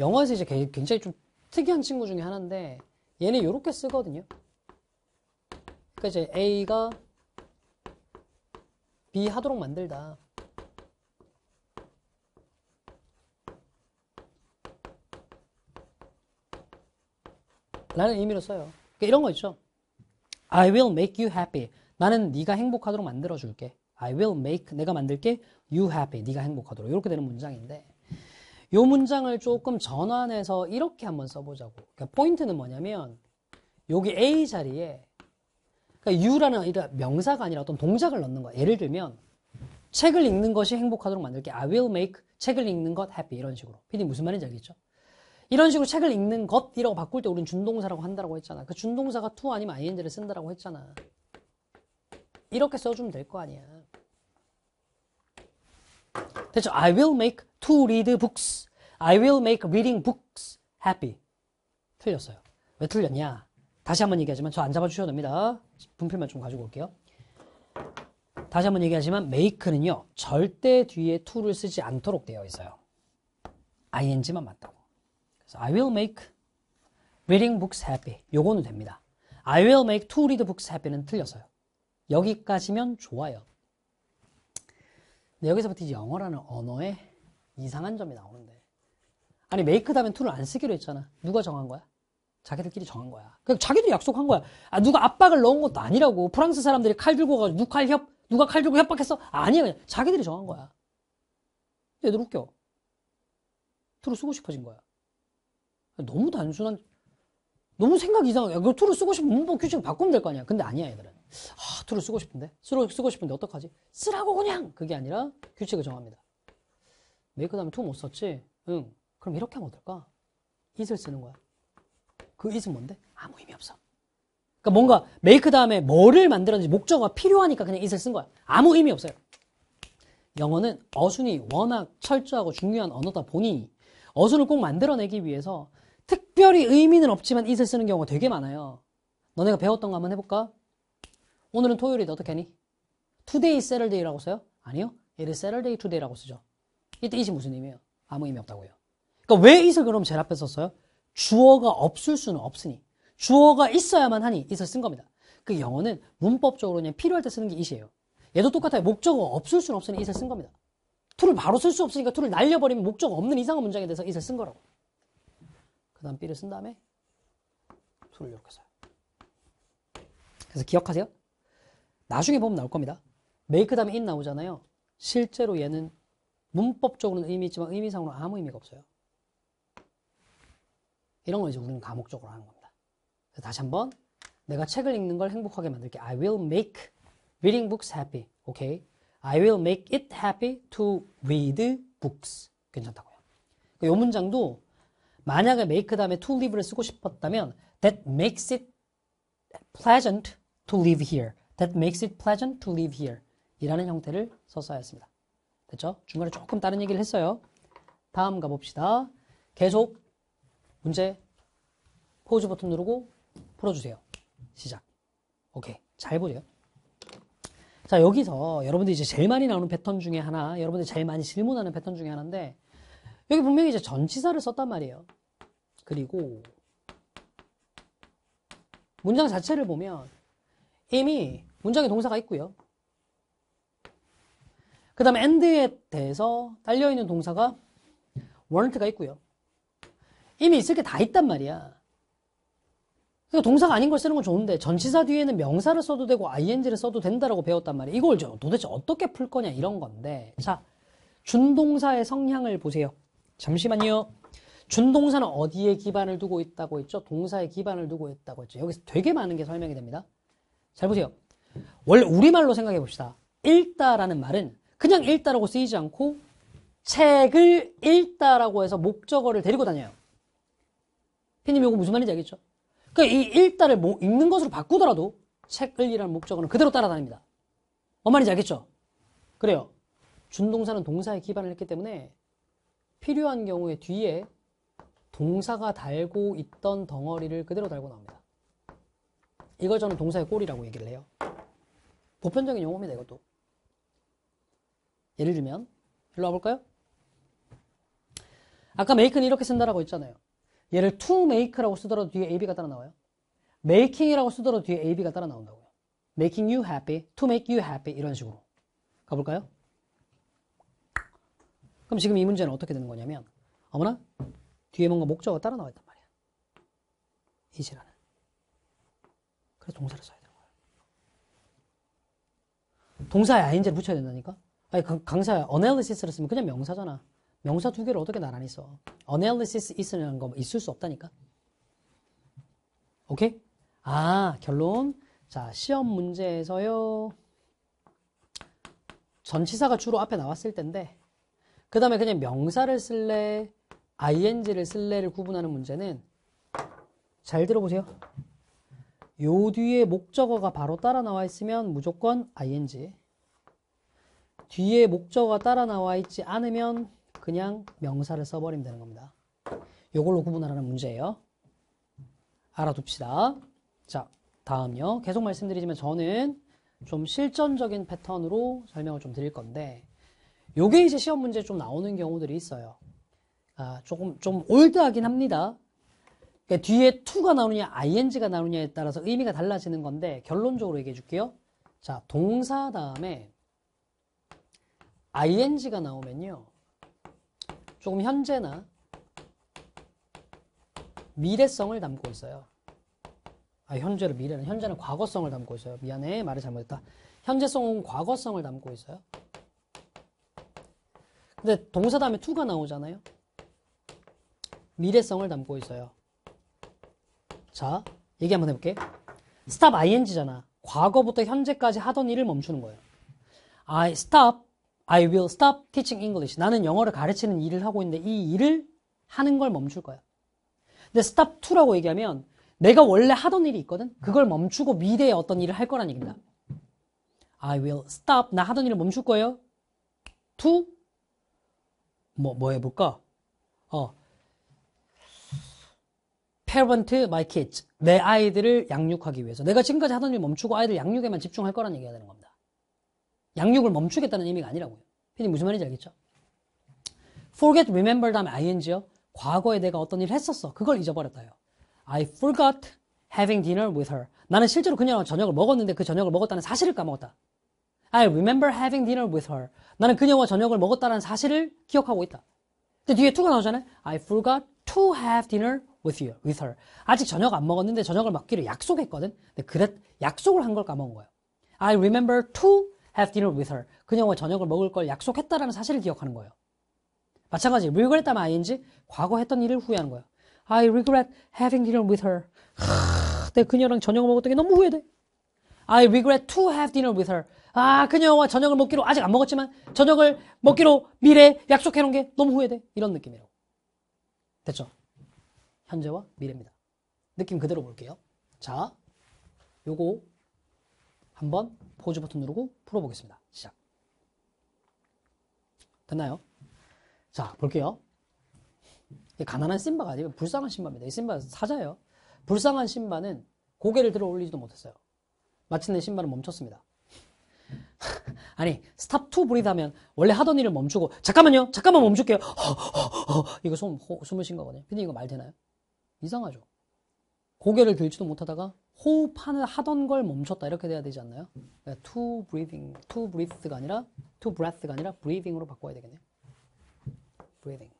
영어에서 이제 굉장히 좀 특이한 친구 중에 하나인데 얘는 이렇게 쓰거든요. 그러니까 이제 A가 B 하도록 만들다. 라는 의미로 써요. 그러니까 이런 거 있죠. I will make you happy. 나는 네가 행복하도록 만들어 줄게. I will make 내가 만들게 you happy. 네가 행복하도록. 이렇게 되는 문장인데 이 문장을 조금 전환해서 이렇게 한번 써보자고. 그러니까 포인트는 뭐냐면 여기 A 자리에 그러니까 you라는 명사가 아니라 어떤 동작을 넣는 거야. 예를 들면 책을 읽는 것이 행복하도록 만들게. I will make 책을 읽는 것 happy 이런 식으로. PD 무슨 말인지 알겠죠? 이런 식으로 책을 읽는 것이라고 바꿀 때 우리는 준동사라고 한다고 했잖아. 그 준동사가 to 아니면 ing를 쓴다라고 했잖아. 이렇게 써주면 될 거 아니야. 됐죠? I will make to read books. I will make reading books happy. 틀렸어요. 왜 틀렸냐? 다시 한번 얘기하지만 저 안 잡아주셔도 됩니다. 분필만 좀 가지고 올게요. 다시 한번 얘기하지만 make는요. 절대 뒤에 to를 쓰지 않도록 되어 있어요. ing만 맞다고. 그래서 I will make reading books happy. 요거는 됩니다. I will make to read books happy는 틀렸어요. 여기까지면 좋아요. 근데 여기서부터 이제 영어라는 언어에 이상한 점이 나오는데. 아니, make 다음에 to를 안 쓰기로 했잖아. 누가 정한 거야? 자기들끼리 정한 거야. 그 자기도 약속한 거야. 아, 누가 압박을 넣은 것도 아니라고. 프랑스 사람들이 칼 들고 가지고 누가 칼 협, 누가 칼 들고 협박했어? 아니야, 그냥 자기들이 정한 거야. 얘들 웃겨. 투를 쓰고 싶어진 거야. 너무 단순한, 너무 생각 이상하게. 그 투를 쓰고 싶으면 문법 규칙 바꾸면 될 거 아니야. 근데 아니야, 얘들은. 아, 투를 쓰고 싶은데? 쓰고, 쓰고 싶은데 어떡하지? 쓰라고 그냥! 그게 아니라 규칙을 정합니다. 메이크 다음에 투못 썼지? 응. 그럼 이렇게 하면 어떨까? it을 쓰는 거야. 그 it은 뭔데? 아무 의미 없어. 그러니까 뭔가 메이크 다음에 뭐를 만들었는지 목적어가 필요하니까 그냥 it을 쓴 거야. 아무 의미 없어요. 영어는 어순이 워낙 철저하고 중요한 언어다 보니 어순을 꼭 만들어내기 위해서 특별히 의미는 없지만 it을 쓰는 경우가 되게 많아요. 너네가 배웠던 거 한번 해볼까? 오늘은 토요일인데 어떻게 하니? Today is Saturday라고 써요? 아니요. It is Saturday today라고 쓰죠. 이때 it이 무슨 의미예요? 아무 의미 없다고요. 그러니까 왜 it을 그럼 제일 앞에 썼어요? 주어가 없을 수는 없으니. 주어가 있어야만 하니 it을 쓴 겁니다. 그 영어는 문법적으로 그냥 필요할 때 쓰는 게 it이에요. 얘도 똑같아요. 목적어 없을 수는 없으니 it을 쓴 겁니다. to를 바로 쓸 수 없으니까 to를 날려버리면 목적 없는 이상한 문장에 대해서 it을 쓴 거라고. 그 다음 B를 쓴 다음에 to를 이렇게 써요. 그래서 기억하세요. 나중에 보면 나올 겁니다. make 다음에 it 나오잖아요. 실제로 얘는 문법적으로는 의미 있지만 의미상으로 아무 의미가 없어요. 이런 걸 이제 우리는 다목적으로 하는 겁니다. 다시 한번 내가 책을 읽는 걸 행복하게 만들게. I will make reading books happy. 오케이. I will make it happy to read books. 괜찮다고요. 이 문장도 만약에 make 다음에 to live를 쓰고 싶었다면 that makes it pleasant to live here. That makes it pleasant to live here. 이라는 형태를 썼어야 했습니다. 됐죠? 중간에 조금 다른 얘기를 했어요. 다음 가봅시다. 계속 문제 포즈 버튼 누르고 풀어주세요. 시작. 오케이. 잘 보세요. 자, 여기서 여러분들이 이제 제일 많이 나오는 패턴 중에 하나, 여러분들이 제일 많이 질문하는 패턴 중에 하나인데, 여기 분명히 이제 전치사를 썼단 말이에요. 그리고 문장 자체를 보면 이미 문장에 동사가 있고요. 그 다음에 end에 대해서 딸려있는 동사가 warrant가 있고요. 이미 있을 게 다 있단 말이야. 그러니까 동사가 아닌 걸 쓰는 건 좋은데 전치사 뒤에는 명사를 써도 되고 ing를 써도 된다라고 배웠단 말이야. 이걸 도대체 어떻게 풀 거냐 이런 건데 자 준동사의 성향을 보세요. 잠시만요. 준동사는 어디에 기반을 두고 있다고 했죠? 동사에 기반을 두고 있다고 했죠. 여기서 되게 많은 게 설명이 됩니다. 잘 보세요. 원래 우리말로 생각해 봅시다. 읽다라는 말은 그냥 읽다라고 쓰이지 않고 책을 읽다라고 해서 목적어를 데리고 다녀요. 피님 이거 무슨 말인지 알겠죠? 그러니까 이 읽다를 뭐 읽는 것으로 바꾸더라도 책을 이라는 목적어는 그대로 따라다닙니다. 뭔 말인지 알겠죠? 그래요. 준동사는 동사에 기반을 했기 때문에 필요한 경우에 뒤에 동사가 달고 있던 덩어리를 그대로 달고 나옵니다. 이걸 저는 동사의 꼴이라고 얘기를 해요. 보편적인 용어입니다, 이것도. 예를 들면, 일로 와볼까요? 아까 make는 이렇게 쓴다라고 했잖아요. 얘를 to make라고 쓰더라도 뒤에 ab가 따라 나와요. making이라고 쓰더라도 뒤에 ab가 따라 나온다고요. making you happy, to make you happy 이런 식으로. 가볼까요? 그럼 지금 이 문제는 어떻게 되는 거냐면 어머나 뒤에 뭔가 목적어가 따라 나와 있단 말이야. 이지라는. 그래서 동사를 거야. 동사에 ing를 붙여야 된다니까? 아니, 강사야. analysis를 쓰면 그냥 명사잖아. 명사 두 개를 어떻게 나란히 써? analysis is라는 거 있을 수 없다니까? 오케이? 아, 결론. 자, 시험 문제에서요. 전치사가 주로 앞에 나왔을 텐데, 그 다음에 그냥 명사를 쓸래? ing를 쓸래를 구분하는 문제는 잘 들어보세요. 요 뒤에 목적어가 바로 따라 나와 있으면 무조건 ing. 뒤에 목적어가 따라 나와 있지 않으면 그냥 명사를 써버리면 되는 겁니다. 요걸로 구분하라는 문제예요. 알아둡시다. 자, 다음요. 계속 말씀드리지만 저는 좀 실전적인 패턴으로 설명을 좀 드릴 건데 요게 이제 시험 문제에 좀 나오는 경우들이 있어요. 아, 조금 좀 올드하긴 합니다. 그러니까 뒤에 to가 나오느냐 ing가 나오느냐에 따라서 의미가 달라지는 건데 결론적으로 얘기해 줄게요. 자, 동사 다음에 ing가 나오면요. 조금 현재나 미래성을 담고 있어요. 아, 현재를 미래는 현재는 과거성을 담고 있어요. 미안해 말을 잘못했다. 현재성은 과거성을 담고 있어요. 근데 동사 다음에 to가 나오잖아요. 미래성을 담고 있어요. 자, 얘기 한번 해볼게. stop ing잖아. 과거부터 현재까지 하던 일을 멈추는 거예요. I stop, I will stop teaching English. 나는 영어를 가르치는 일을 하고 있는데 이 일을 하는 걸 멈출 거야. 근데 stop to라고 얘기하면 내가 원래 하던 일이 있거든? 그걸 멈추고 미래에 어떤 일을 할 거란 얘기입니다. I will stop. 나 하던 일을 멈출 거예요. to 뭐, 뭐 해볼까? 어. Parent my kids. 내 아이들을 양육하기 위해서. 내가 지금까지 하던 일 멈추고 아이들 양육에만 집중할 거란 얘기가 되는 겁니다. 양육을 멈추겠다는 의미가 아니라고요. 피디 무슨 말인지 알겠죠? forget, remember 다음에 ing요. 과거에 내가 어떤 일을 했었어. 그걸 잊어버렸다요. I forgot having dinner with her. 나는 실제로 그녀와 저녁을 먹었는데 그 저녁을 먹었다는 사실을 까먹었다. I remember having dinner with her. 나는 그녀와 저녁을 먹었다는 사실을 기억하고 있다. 근데 뒤에 to가 나오잖아요. I forgot to have dinner with you, with her. 아직 저녁 안 먹었는데 저녁을 먹기로 약속했거든. 근데 그랬 약속을 한 걸 까먹은 거예요. I remember to have dinner with her. 그녀와 저녁을 먹을 걸 약속했다라는 사실을 기억하는 거예요. 마찬가지 regret 다음 ing 과거 했던 일을 후회하는 거예요. I regret having dinner with her. 하, 내가 그녀랑 저녁을 먹었던 게 너무 후회돼. I regret to have dinner with her. 아, 그녀와 저녁을 먹기로 아직 안 먹었지만 저녁을 먹기로 미래 약속해 놓은 게 너무 후회돼. 이런 느낌이라고. 됐죠? 현재와 미래입니다. 느낌 그대로 볼게요. 자, 요거 한번 pause 버튼 누르고 풀어보겠습니다. 시작. 됐나요? 자, 볼게요. 가난한 심바가 아니고 불쌍한 심바입니다. 이 심바 사자예요. 불쌍한 심바는 고개를 들어 올리지도 못했어요. 마침내 심바는 멈췄습니다. 아니, stop to breathe 하면 원래 하던 일을 멈추고 잠깐만요. 잠깐만 멈출게요. 이거 숨, 호, 숨을 쉰 거거든요. 근데 이거 말 되나요? 이상하죠. 고개를 들지도 못하다가 호흡하는 하던 걸 멈췄다 이렇게 돼야 되지 않나요? to breathing, to breath가 아니라 to breath가 아니라 breathing으로 바꿔야 되겠네요. breathing.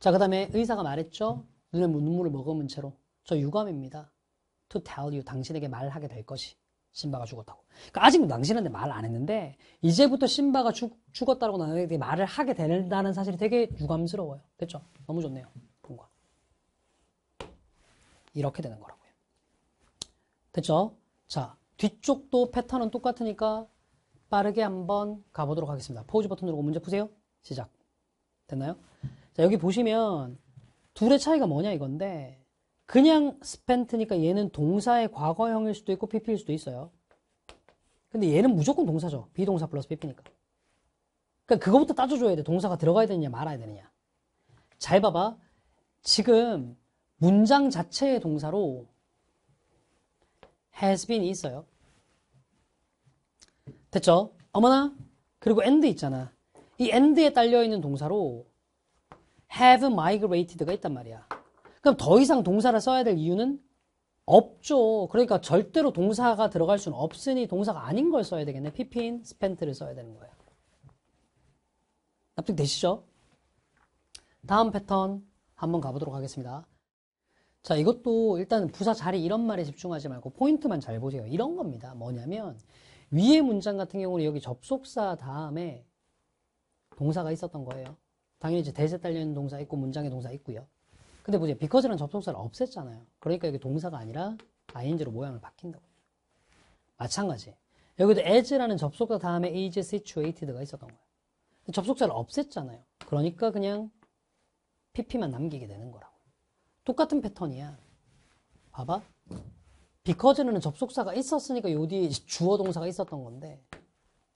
자, 그 다음에 의사가 말했죠. 눈에 눈물을 머금은 채로. 저 유감입니다. To tell you, 당신에게 말하게 될 것이. 신바가 죽었다고. 그러니까 아직 당신한테 말 안 했는데, 이제부터 신바가 죽, 죽었다고 나에게 말을 하게 된다는 사실이 되게 유감스러워요. 됐죠? 너무 좋네요. 본과. 이렇게 되는 거라고요. 됐죠? 자, 뒤쪽도 패턴은 똑같으니까 빠르게 한번 가보도록 하겠습니다. 포즈 버튼 누르고 문제 푸세요. 시작. 됐나요? 자, 여기 보시면 둘의 차이가 뭐냐 이건데 그냥 스펜트니까 얘는 동사의 과거형일 수도 있고 PP일 수도 있어요. 근데 얘는 무조건 동사죠. 비동사 플러스 PP니까. 그러니까 그거부터 따져줘야 돼. 동사가 들어가야 되느냐 말아야 되느냐. 잘 봐봐. 지금 문장 자체의 동사로 has been이 있어요. 됐죠? 어머나. 그리고 and 있잖아. 이 and에 딸려있는 동사로 have migrated가 있단 말이야. 그럼 더 이상 동사를 써야 될 이유는 없죠. 그러니까 절대로 동사가 들어갈 수는 없으니 동사가 아닌 걸 써야 되겠네. pp인, spent를 써야 되는 거예요. 납득되시죠? 다음 패턴 한번 가보도록 하겠습니다. 자, 이것도 일단 부사 자리 이런 말에 집중하지 말고 포인트만 잘 보세요. 이런 겁니다. 뭐냐면 위의 문장 같은 경우는 여기 접속사 다음에 동사가 있었던 거예요. 당연히 이제 대세 딸려있는 동사 있고 문장에 동사 있고요. 근데 보세요. because라는 접속사를 없앴잖아요. 그러니까 여기 동사가 아니라 ing로 모양을 바뀐다고. 마찬가지. 여기도 as라는 접속사 다음에 is situated가 있었던 거예요. 접속사를 없앴잖아요. 그러니까 그냥 pp만 남기게 되는 거라고. 똑같은 패턴이야. 봐봐. because는 접속사가 있었으니까 요 뒤에 주어 동사가 있었던 건데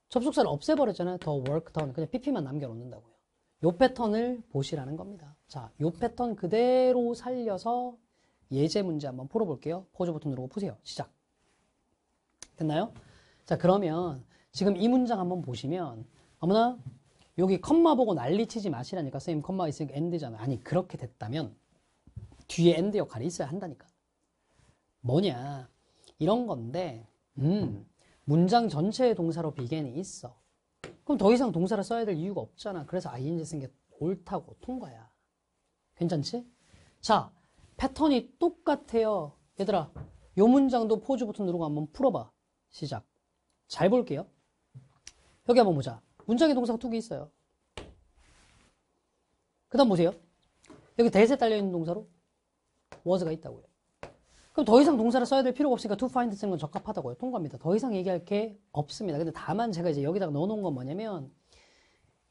접속사를 없애버렸잖아요. the work done. 그냥 pp만 남겨놓는다고요. 요 패턴을 보시라는 겁니다. 자, 요 패턴 그대로 살려서 예제 문제 한번 풀어볼게요. pause 버튼 누르고 푸세요. 시작. 됐나요? 자, 그러면 지금 이 문장 한번 보시면 어머나 여기 컴마 보고 난리치지 마시라니까 선생님 컴마 있으니까 and잖아. 아니 그렇게 됐다면 뒤에 and 역할이 있어야 한다니까. 뭐냐 이런 건데 음 문장 전체의 동사로 비겐이 있어. 그럼 더 이상 동사를 써야 될 이유가 없잖아. 그래서 ing 쓴 게 옳다고 통과야. 괜찮지? 자, 패턴이 똑같아요. 얘들아, 요 문장도 포즈 버튼 누르고 한번 풀어봐. 시작. 잘 볼게요. 여기 한번 보자. 문장에 동사가 두 개 있어요. 그 다음 보세요. 여기 대세 달려있는 동사로 was가 있다고요. 그럼 더 이상 동사를 써야 될 필요가 없으니까 to find 쓰는 건 적합하다고요. 통과입니다. 더 이상 얘기할 게 없습니다. 근데 다만 제가 이제 여기다가 넣어놓은 건 뭐냐면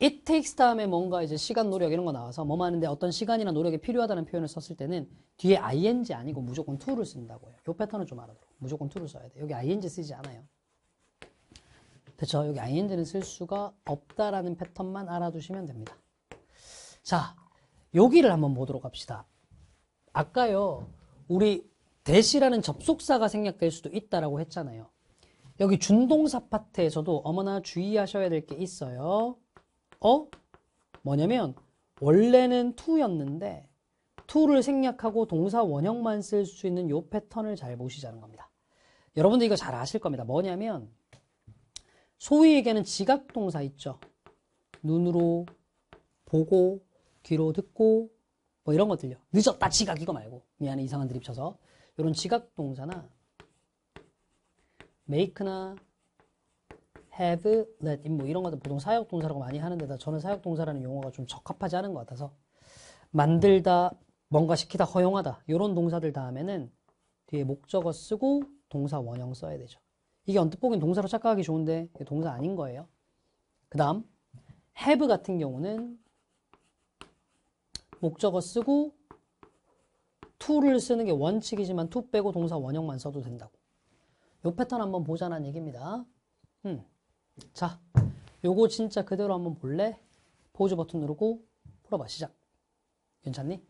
it takes 다음에 뭔가 이제 시간, 노력 이런 거 나와서 뭐만 하는데 어떤 시간이나 노력이 필요하다는 표현을 썼을 때는 뒤에 ing 아니고 무조건 to를 쓴다고요. 요 패턴을 좀 알아두고 무조건 to를 써야 돼. 여기 ing 쓰지 않아요. 됐죠? 여기 ing는 쓸 수가 없다라는 패턴만 알아두시면 됩니다. 자, 여기를 한번 보도록 합시다. 아까요, 우리 대시라는 접속사가 생략될 수도 있다라고 했잖아요. 여기 준동사 파트에서도 어머나 주의하셔야 될 게 있어요. 어? 뭐냐면 원래는 to였는데 to를 생략하고 동사 원형만 쓸 수 있는 요 패턴을 잘 보시자는 겁니다. 여러분들 이거 잘 아실 겁니다. 뭐냐면 소위 얘기하는 지각동사 있죠. 눈으로 보고 귀로 듣고 뭐 이런 것들요. 늦었다 지각 이거 말고 미안해 이상한 드립 쳐서 이런 지각 동사나 make나 have, let, 뭐 이런 것들 보통 사역 동사라고 많이 하는데다 저는 사역 동사라는 용어가 좀 적합하지 않은 것 같아서 만들다, 뭔가 시키다, 허용하다 이런 동사들 다음에는 뒤에 목적어 쓰고 동사 원형 써야 되죠. 이게 언뜻 보기엔 동사로 착각하기 좋은데 동사 아닌 거예요. 그 다음 have 같은 경우는 목적어 쓰고 to를 쓰는 게 원칙이지만 to 빼고 동사 원형만 써도 된다고. 요 패턴 한번 보자는 얘기입니다. 음. 자, 요거 진짜 그대로 한번 볼래? 포즈 버튼 누르고 풀어봐. 시작. 괜찮니?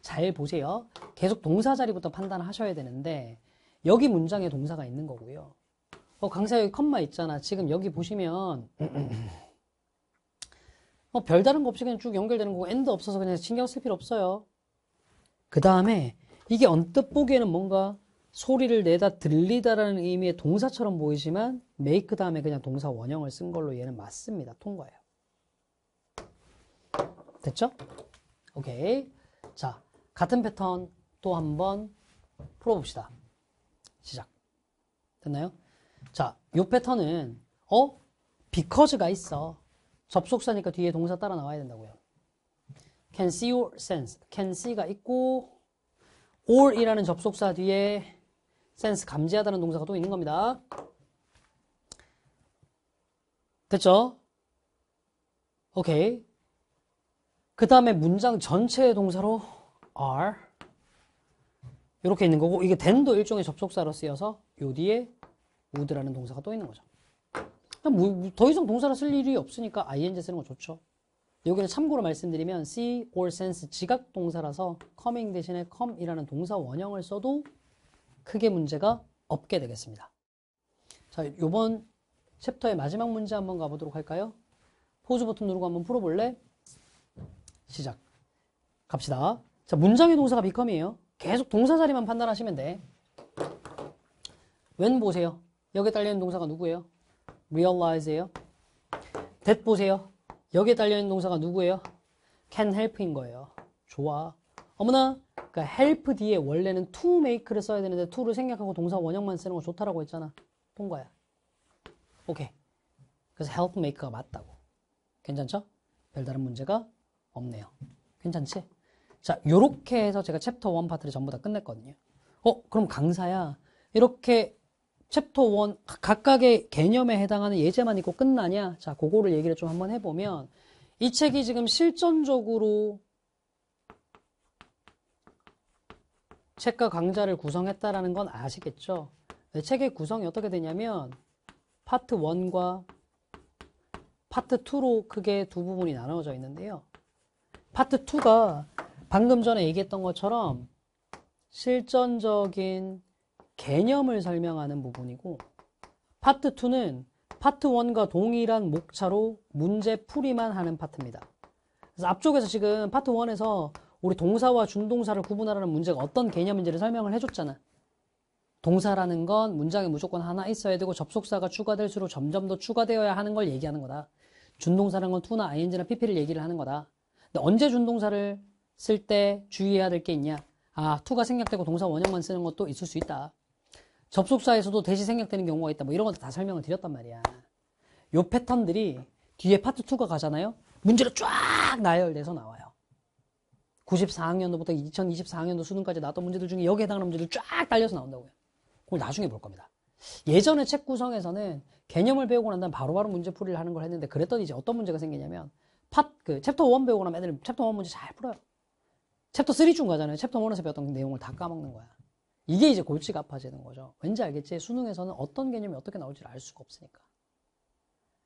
잘 보세요. 계속 동사 자리부터 판단하셔야 되는데 여기 문장에 동사가 있는 거고요. 어, 강사 여기 컴마 있잖아. 지금 여기 보시면 어, 별다른 거 없이 그냥 쭉 연결되는 거고 and 없어서 그냥 신경 쓸 필요 없어요. 그 다음에 이게 언뜻 보기에는 뭔가 소리를 내다 들리다라는 의미의 동사처럼 보이지만 make 다음에 그냥 동사 원형을 쓴 걸로 얘는 맞습니다. 통과예요. 됐죠? 오케이. 자, 같은 패턴 또 한번 풀어봅시다. 시작. 됐나요? 자, 요 패턴은 어? because가 있어. 접속사니까 뒤에 동사 따라 나와야 된다고요. Can see or sense. can see가 있고 or이라는 접속사 뒤에 sense 감지하다는 동사가 또 있는 겁니다. 됐죠? 오케이. 그 다음에 문장 전체의 동사로 are 이렇게 있는 거고 이게 then도 일종의 접속사로 쓰여서 요 뒤에 would라는 동사가 또 있는 거죠. 뭐, 더 이상 동사를 쓸 일이 없으니까 ing 쓰는 거 좋죠. 여기는 참고로 말씀드리면 see or sense 지각 동사라서 coming 대신에 come이라는 동사 원형을 써도 크게 문제가 없게 되겠습니다. 자, 요번 챕터의 마지막 문제 한번 가보도록 할까요? 포즈 버튼 누르고 한번 풀어볼래? 시작. 갑시다. 자, 문장의 동사가 become이에요. 계속 동사 자리만 판단하시면 돼. when 보세요. 여기에 달려있는 동사가 누구예요? realize예요. that 보세요. 여기에 달려있는 동사가 누구예요? can help인 거예요. 좋아. 어머나, 그러니까 help 뒤에 원래는 to make를 써야 되는데 to를 생략하고 동사 원형만 쓰는 거 좋다라고 했잖아. 통과야. 오케이. 그래서 help make가 맞다고. 괜찮죠? 별다른 문제가 없네요. 괜찮지? 자, 요렇게 해서 제가 챕터 1 파트를 전부 다 끝냈거든요. 어, 그럼 강사야. 이렇게 챕터 1 각각의 개념에 해당하는 예제만 있고 끝나냐? 자, 그거를 얘기를 좀 한번 해보면 이 책이 지금 실전적으로 책과 강좌를 구성했다라는 건 아시겠죠? 네, 책의 구성이 어떻게 되냐면 파트 1과 파트 2로 크게 두 부분이 나눠져 있는데요. 파트 2가 방금 전에 얘기했던 것처럼 실전적인 개념을 설명하는 부분이고 파트 2는 파트 1과 동일한 목차로 문제 풀이만 하는 파트입니다. 그래서 앞쪽에서 지금 파트 1에서 우리 동사와 준동사를 구분하라는 문제가 어떤 개념인지를 설명을 해줬잖아. 동사라는 건 문장에 무조건 하나 있어야 되고 접속사가 추가될수록 점점 더 추가되어야 하는 걸 얘기하는 거다. 준동사라는 건 to나 ing나 pp를 얘기를 하는 거다. 근데 언제 준동사를 쓸 때 주의해야 될 게 있냐? 아, to가 생략되고 동사 원형만 쓰는 것도 있을 수 있다. 접속사에서도 that이 생략되는 경우가 있다. 뭐 이런 것도 다 설명을 드렸단 말이야. 요 패턴들이 뒤에 파트 2가 가잖아요. 문제로 쫙 나열돼서 나와요. 94학년도부터 2024학년도 수능까지 나왔던 문제들 중에 여기에 해당하는 문제들 쫙 딸려서 나온다고요. 그걸 나중에 볼 겁니다. 예전에 책 구성에서는 개념을 배우고 난 다음 바로바로 문제 풀이를 하는 걸 했는데 그랬더니 이제 어떤 문제가 생기냐면 팟, 그 챕터 1 배우고 나면 애들 챕터 1 문제 잘 풀어요. 챕터 3쯤 가잖아요. 챕터 1에서 배웠던 내용을 다 까먹는 거야. 이게 이제 골치가 아파지는 거죠. 왠지 알겠지? 수능에서는 어떤 개념이 어떻게 나올지를 알 수가 없으니까.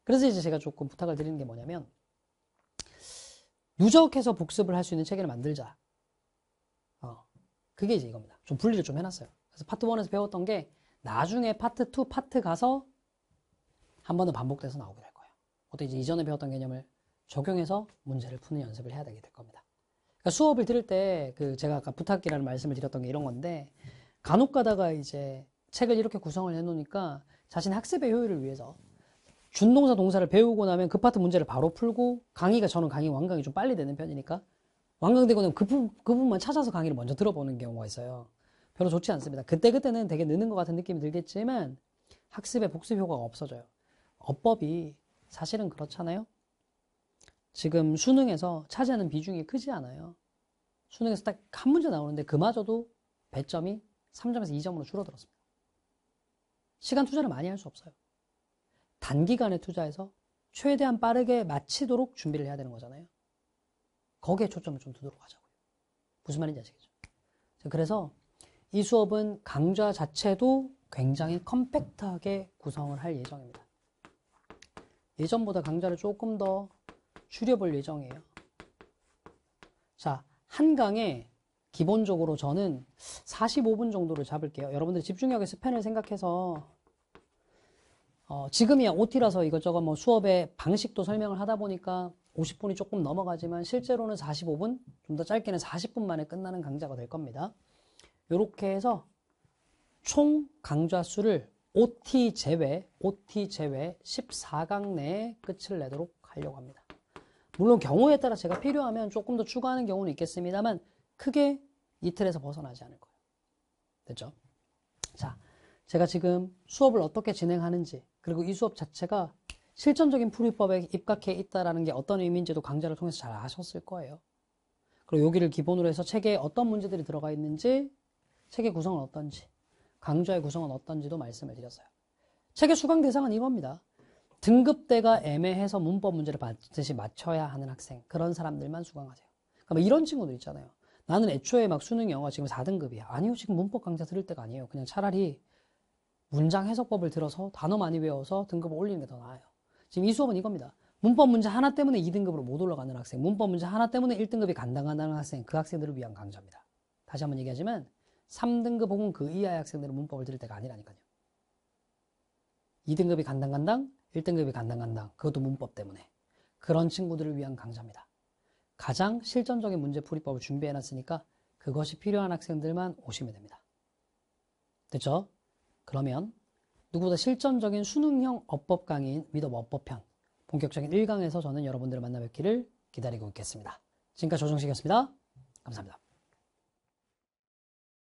그래서 이제 제가 조금 부탁을 드리는 게 뭐냐면 누적해서 복습을 할 수 있는 체계를 만들자. 어, 그게 이제 이겁니다. 좀 분리를 좀 해놨어요. 그래서 파트 1에서 배웠던 게 나중에 파트 2, 파트 가서 한 번은 반복돼서 나오게 될 거예요. 그것도 이제 이전에 배웠던 개념을 적용해서 문제를 푸는 연습을 해야 되게 될 겁니다. 그러니까 수업을 들을 때 그 제가 아까 부탁이라는 말씀을 드렸던 게 이런 건데 간혹 가다가 이제 책을 이렇게 구성을 해놓으니까 자신 학습의 효율을 위해서 준동사 동사를 배우고 나면 그 파트 문제를 바로 풀고 강의가 저는 강의 완강이 좀 빨리 되는 편이니까 완강되고 나면 그, 부, 그 부분만 찾아서 강의를 먼저 들어보는 경우가 있어요. 별로 좋지 않습니다. 그때그때는 되게 느는 것 같은 느낌이 들겠지만 학습의 복습 효과가 없어져요. 어법이 사실은 그렇잖아요. 지금 수능에서 차지하는 비중이 크지 않아요. 수능에서 딱 한 문제 나오는데 그마저도 배점이 3점에서 2점으로 줄어들었습니다. 시간 투자를 많이 할 수 없어요. 단기간에 투자해서 최대한 빠르게 마치도록 준비를 해야 되는 거잖아요. 거기에 초점을 좀 두도록 하자고요. 무슨 말인지 아시겠죠? 그래서 이 수업은 강좌 자체도 굉장히 컴팩트하게 구성을 할 예정입니다. 예전보다 강좌를 조금 더 줄여볼 예정이에요. 자, 한 강에 기본적으로 저는 45분 정도를 잡을게요. 여러분들 집중력의 스팬을 생각해서 어, 지금이야 OT라서 이것저것 뭐 수업의 방식도 설명을 하다 보니까 50분이 조금 넘어가지만 실제로는 45분, 좀 더 짧게는 40분 만에 끝나는 강좌가 될 겁니다. 이렇게 해서 총 강좌 수를 OT 제외, OT 제외 14강 내에 끝을 내도록 하려고 합니다. 물론 경우에 따라 제가 필요하면 조금 더 추가하는 경우는 있겠습니다만 크게 이 틀에서 벗어나지 않을 거예요. 됐죠? 자, 제가 지금 수업을 어떻게 진행하는지 그리고 이 수업 자체가 실전적인 풀이법에 입각해 있다는 게 어떤 의미인지도 강좌를 통해서 잘 아셨을 거예요. 그리고 여기를 기본으로 해서 책에 어떤 문제들이 들어가 있는지, 책의 구성은 어떤지, 강좌의 구성은 어떤지도 말씀을 드렸어요. 책의 수강 대상은 이겁니다. 등급대가 애매해서 문법 문제를 반드시 맞춰야 하는 학생, 그런 사람들만 수강하세요. 그러니까 뭐 이런 친구들 있잖아요. 나는 애초에 막 수능 영어 지금 4등급이야. 아니요, 지금 문법 강좌 들을 때가 아니에요. 그냥 차라리 문장 해석법을 들어서 단어 많이 외워서 등급을 올리는 게 더 나아요. 지금 이 수업은 이겁니다. 문법 문제 하나 때문에 2등급으로 못 올라가는 학생, 문법 문제 하나 때문에 1등급이 간당간당한 학생, 그 학생들을 위한 강좌입니다. 다시 한번 얘기하지만 3등급 혹은 그 이하의 학생들은 문법을 들을 때가 아니라니까요. 2등급이 간당간당, 1등급이 간당간당, 그것도 문법 때문에. 그런 친구들을 위한 강좌입니다. 가장 실전적인 문제풀이법을 준비해놨으니까 그것이 필요한 학생들만 오시면 됩니다. 됐죠? 그러면 누구보다 실전적인 수능형 어법 강의인 미덕 어법편 본격적인 1강에서 저는 여러분들을 만나 뵙기를 기다리고 있겠습니다. 지금까지 조정식이었습니다. 감사합니다.